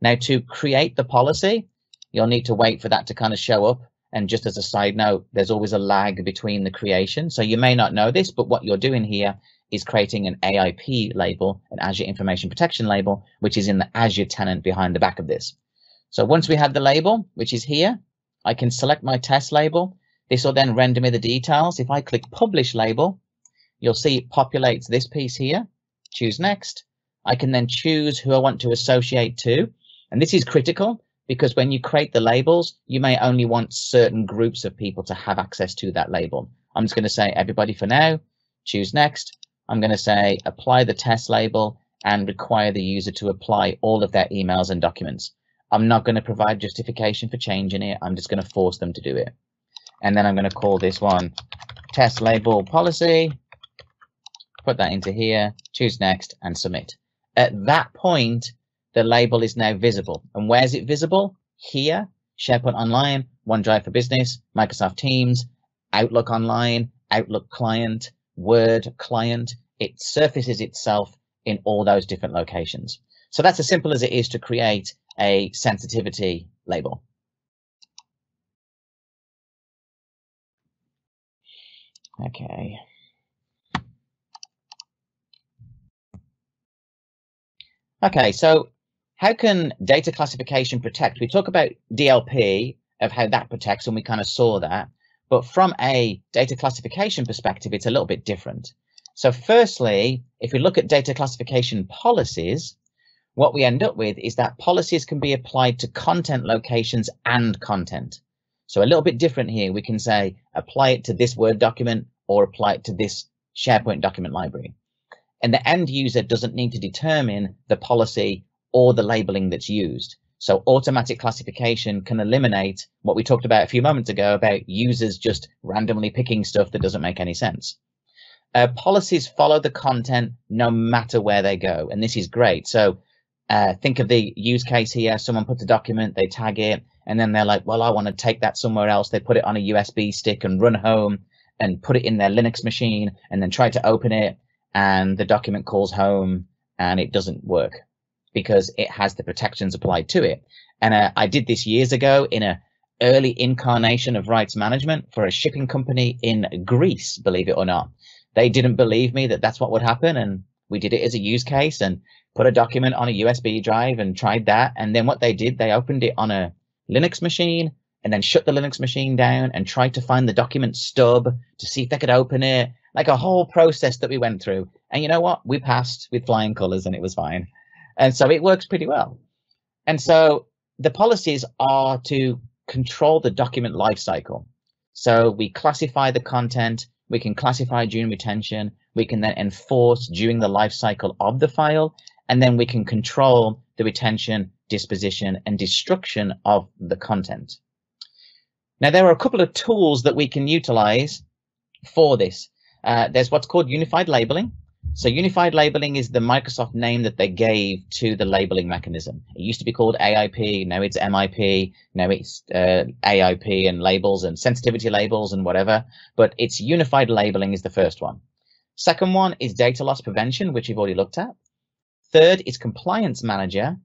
Now to create the policy, you'll need to wait for that to kind of show up. And just as a side note, there's always a lag between the creation. So you may not know this, but what you're doing here is creating an AIP label, an Azure Information Protection label, which is in the Azure tenant behind the back of this. So once we have the label, which is here, I can select my test label. This will then render me the details. If I click publish label, you'll see it populates this piece here. Choose next. I can then choose who I want to associate to. And this is critical because when you create the labels, you may only want certain groups of people to have access to that label. I'm just going to say everybody for now, choose next. I'm going to say apply the test label and require the user to apply all of their emails and documents. I'm not going to provide justification for changing it. I'm just going to force them to do it. And then I'm going to call this one test label policy, put that into here, choose next and submit. At that point, the label is now visible. And where is it visible? Here, SharePoint Online, OneDrive for Business, Microsoft Teams, Outlook Online, Outlook Client, Word Client. It surfaces itself in all those different locations. So that's as simple as it is to create a sensitivity label. Okay. Okay, so how can data classification protect? We talk about DLP of how that protects, and we kind of saw that. But from a data classification perspective, it's a little bit different. So firstly, if we look at data classification policies, what we end up with is that policies can be applied to content locations and content. So a little bit different here. We can say apply it to this Word document or apply it to this SharePoint document library. And the end user doesn't need to determine the policy or the labeling that's used. So automatic classification can eliminate what we talked about a few moments ago about users just randomly picking stuff that doesn't make any sense. Uh, policies follow the content no matter where they go, and this is great. So uh, think of the use case here. Someone puts a document, they tag it, and then they're like, well, I want to take that somewhere else. They put it on a USB stick and run home and put it in their Linux machine and then try to open it, and the document calls home and it doesn't work because it has the protections applied to it. And uh, I did this years ago in a early incarnation of rights management for a shipping company in Greece, believe it or not. They didn't believe me that that's what would happen. And we did it as a use case and put a document on a USB drive and tried that. And then what they did, they opened it on a Linux machine and then shut the Linux machine down and tried to find the document stub to see if they could open it. Like a whole process that we went through. And you know what? We passed with flying colors and it was fine. And so it works pretty well. And so the policies are to control the document lifecycle. So we classify the content, we can classify during retention, we can then enforce during the lifecycle of the file, and then we can control the retention, disposition, and destruction of the content. Now, there are a couple of tools that we can utilize for this. Uh, there's what's called unified labeling. So unified labeling is the Microsoft name that they gave to the labeling mechanism. It used to be called AIP, now it's MIP, now it's uh, AIP and labels and sensitivity labels and whatever. But it's unified labeling is the first one. Second one is data loss prevention, which we've already looked at. Third is compliance manager.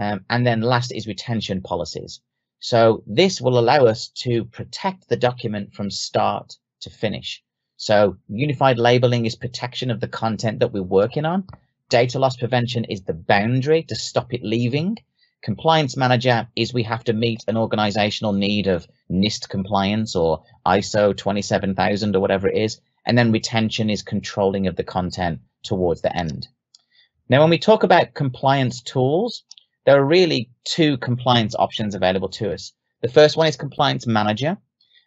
Um, and then last is retention policies. So this will allow us to protect the document from start to finish. So unified labeling is protection of the content that we're working on. Data loss prevention is the boundary to stop it leaving. Compliance manager is we have to meet an organizational need of NIST compliance or ISO 27000 or whatever it is. And then retention is controlling of the content towards the end. Now, when we talk about compliance tools, there are really two compliance options available to us. The first one is Compliance Manager,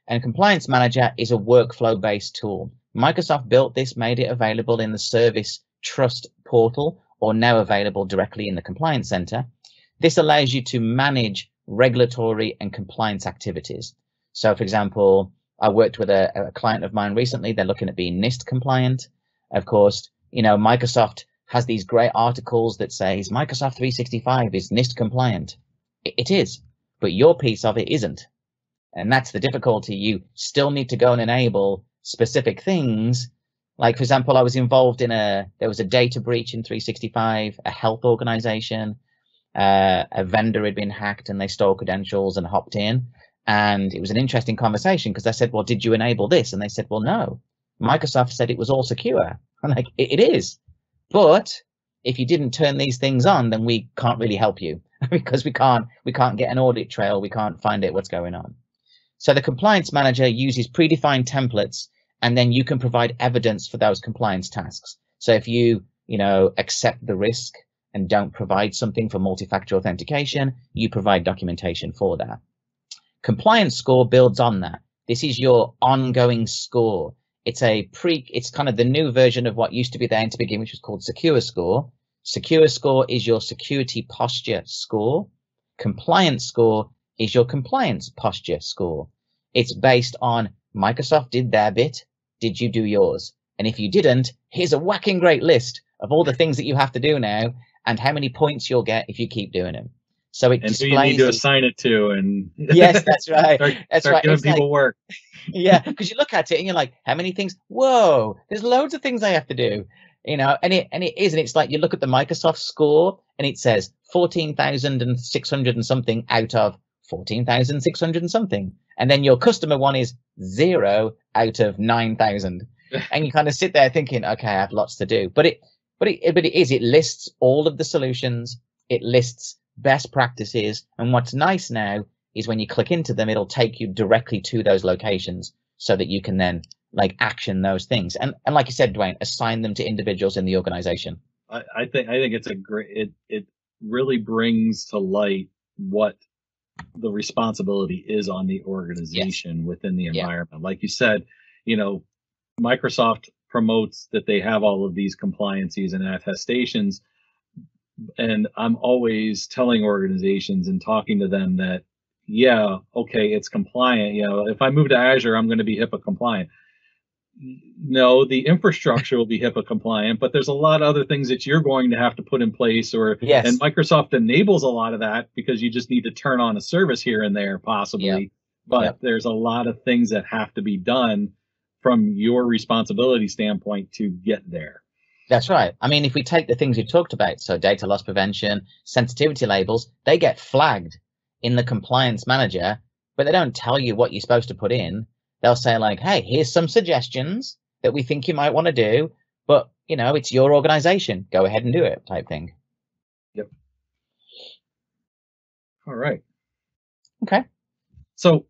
and Compliance Manager is a workflow based tool. Microsoft built this, made it available in the Service Trust portal, or now available directly in the Compliance Center. This allows you to manage regulatory and compliance activities. So, for example, I worked with a, a client of mine recently. They're looking at being NIST compliant. Of course, you know, Microsoft has these great articles that says Microsoft 365 is NIST compliant. It is, but your piece of it isn't. And that's the difficulty. You still need to go and enable specific things. Like, for example, I was involved in a, there was a data breach in 365, a health organization, uh, a vendor had been hacked and they stole credentials and hopped in. And it was an interesting conversation because I said, well, did you enable this? And they said, well, no. Microsoft said it was all secure. I'm like, it, it is. But if you didn't turn these things on, then we can't really help you because we can't we can't get an audit trail. We can't find out what's going on. So the compliance manager uses predefined templates, and then you can provide evidence for those compliance tasks. So if you you know accept the risk and don't provide something for multi-factor authentication, you provide documentation for that. Compliance score builds on that. This is your ongoing score. It's a pre, it's kind of the new version of what used to be there to begin, which was called Secure Score. Secure Score is your security posture score. Compliance Score is your compliance posture score. It's based on Microsoft did their bit. Did you do yours? And if you didn't, here's a whacking great list of all the things that you have to do now and how many points you'll get if you keep doing them. So it and displays. who you need to assign it to, and yes, that's right. start, that's start right. giving It's people like- work. yeah, because you look at it and you're like, how many things? Whoa, there's loads of things I have to do. You know, and it and it is, and it's like you look at the Microsoft score and it says fourteen thousand and six hundred and something out of fourteen thousand six hundred and something, and then your customer one is zero out of nine thousand, and you kind of sit there thinking, okay, I have lots to do, but it, but it, but it is, it lists all of the solutions, it lists best practices, and what's nice now is when you click into them, it'll take you directly to those locations so that you can then like action those things. And and like you said, Dwayne, assign them to individuals in the organization. I, I think I think it's a great. It it really brings to light what the responsibility is on the organization within the Yeah. environment. Like you said, you know, Microsoft promotes that they have all of these compliances and attestations. And I'm always telling organizations and talking to them that, yeah, okay, it's compliant. You know, if I move to Azure, I'm going to be HIPAA compliant. No, the infrastructure will be HIPAA compliant, but there's a lot of other things that you're going to have to put in place or Yes. and Microsoft enables a lot of that because you just need to turn on a service here and there, possibly. Yep. But Yep. there's a lot of things that have to be done from your responsibility standpoint to get there. That's right. I mean, if we take the things you've talked about, so data loss prevention, sensitivity labels, they get flagged in the compliance manager, but they don't tell you what you're supposed to put in. They'll say like, "Hey, here's some suggestions that we think you might want to do, but you know, it's your organization. Go ahead and do it," type thing. Yep. All right. Okay. So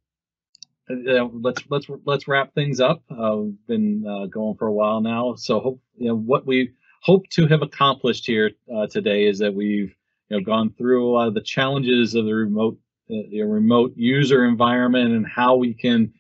uh, let's let's let's wrap things up. Uh, we've been uh, going for a while now, so hope you know what we hope to have accomplished here uh, today is that we've you know gone through a lot of the challenges of the remote uh, the remote user environment and how we can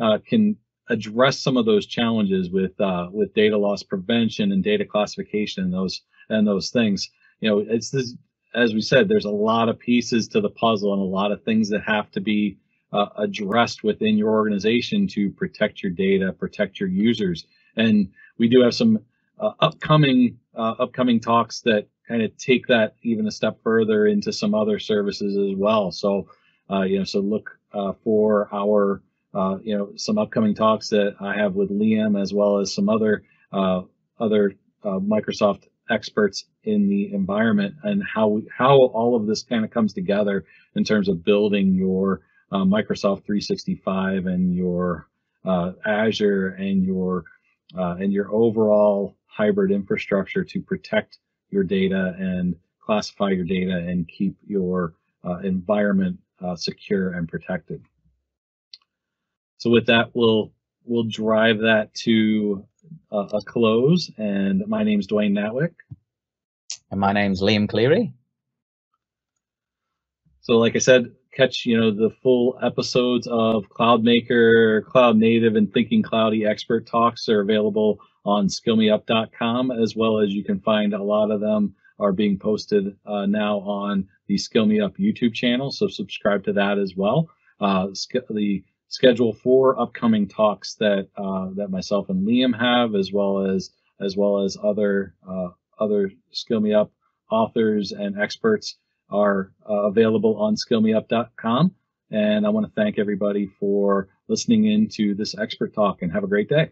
uh, can address some of those challenges with uh, with data loss prevention and data classification and those and those things. You know, it's this as we said, there's a lot of pieces to the puzzle and a lot of things that have to be uh, addressed within your organization to protect your data, protect your users. And we do have some uh, upcoming uh, upcoming talks that kind of take that even a step further into some other services as well. So, uh, you know, so look uh, for our uh, you know some upcoming talks that I have with Liam as well as some other other Microsoft experts in the environment and how we, how all of this kind of comes together in terms of building your uh, Microsoft 365 and your uh, Azure and your uh, and your overall hybrid infrastructure to protect your data and classify your data and keep your uh, environment uh, secure and protected. So with that, we'll we'll drive that to uh, a close. And my name is Dwayne Natwick. And my name's Liam Cleary. So, like I said, catch you know the full episodes of cloudmaker cloud native and thinking cloudy expert talks are available on skillmeup.com as well as you can find a lot of them are being posted uh, now on the skill me up youtube channel so subscribe to that as well. Uh, the schedule for upcoming talks that uh, that myself and liam have as well as as well as other uh, other skill me up authors and experts are uh, available on skillmeup.com. And I want to thank everybody for listening in to this expert talk and have a great day.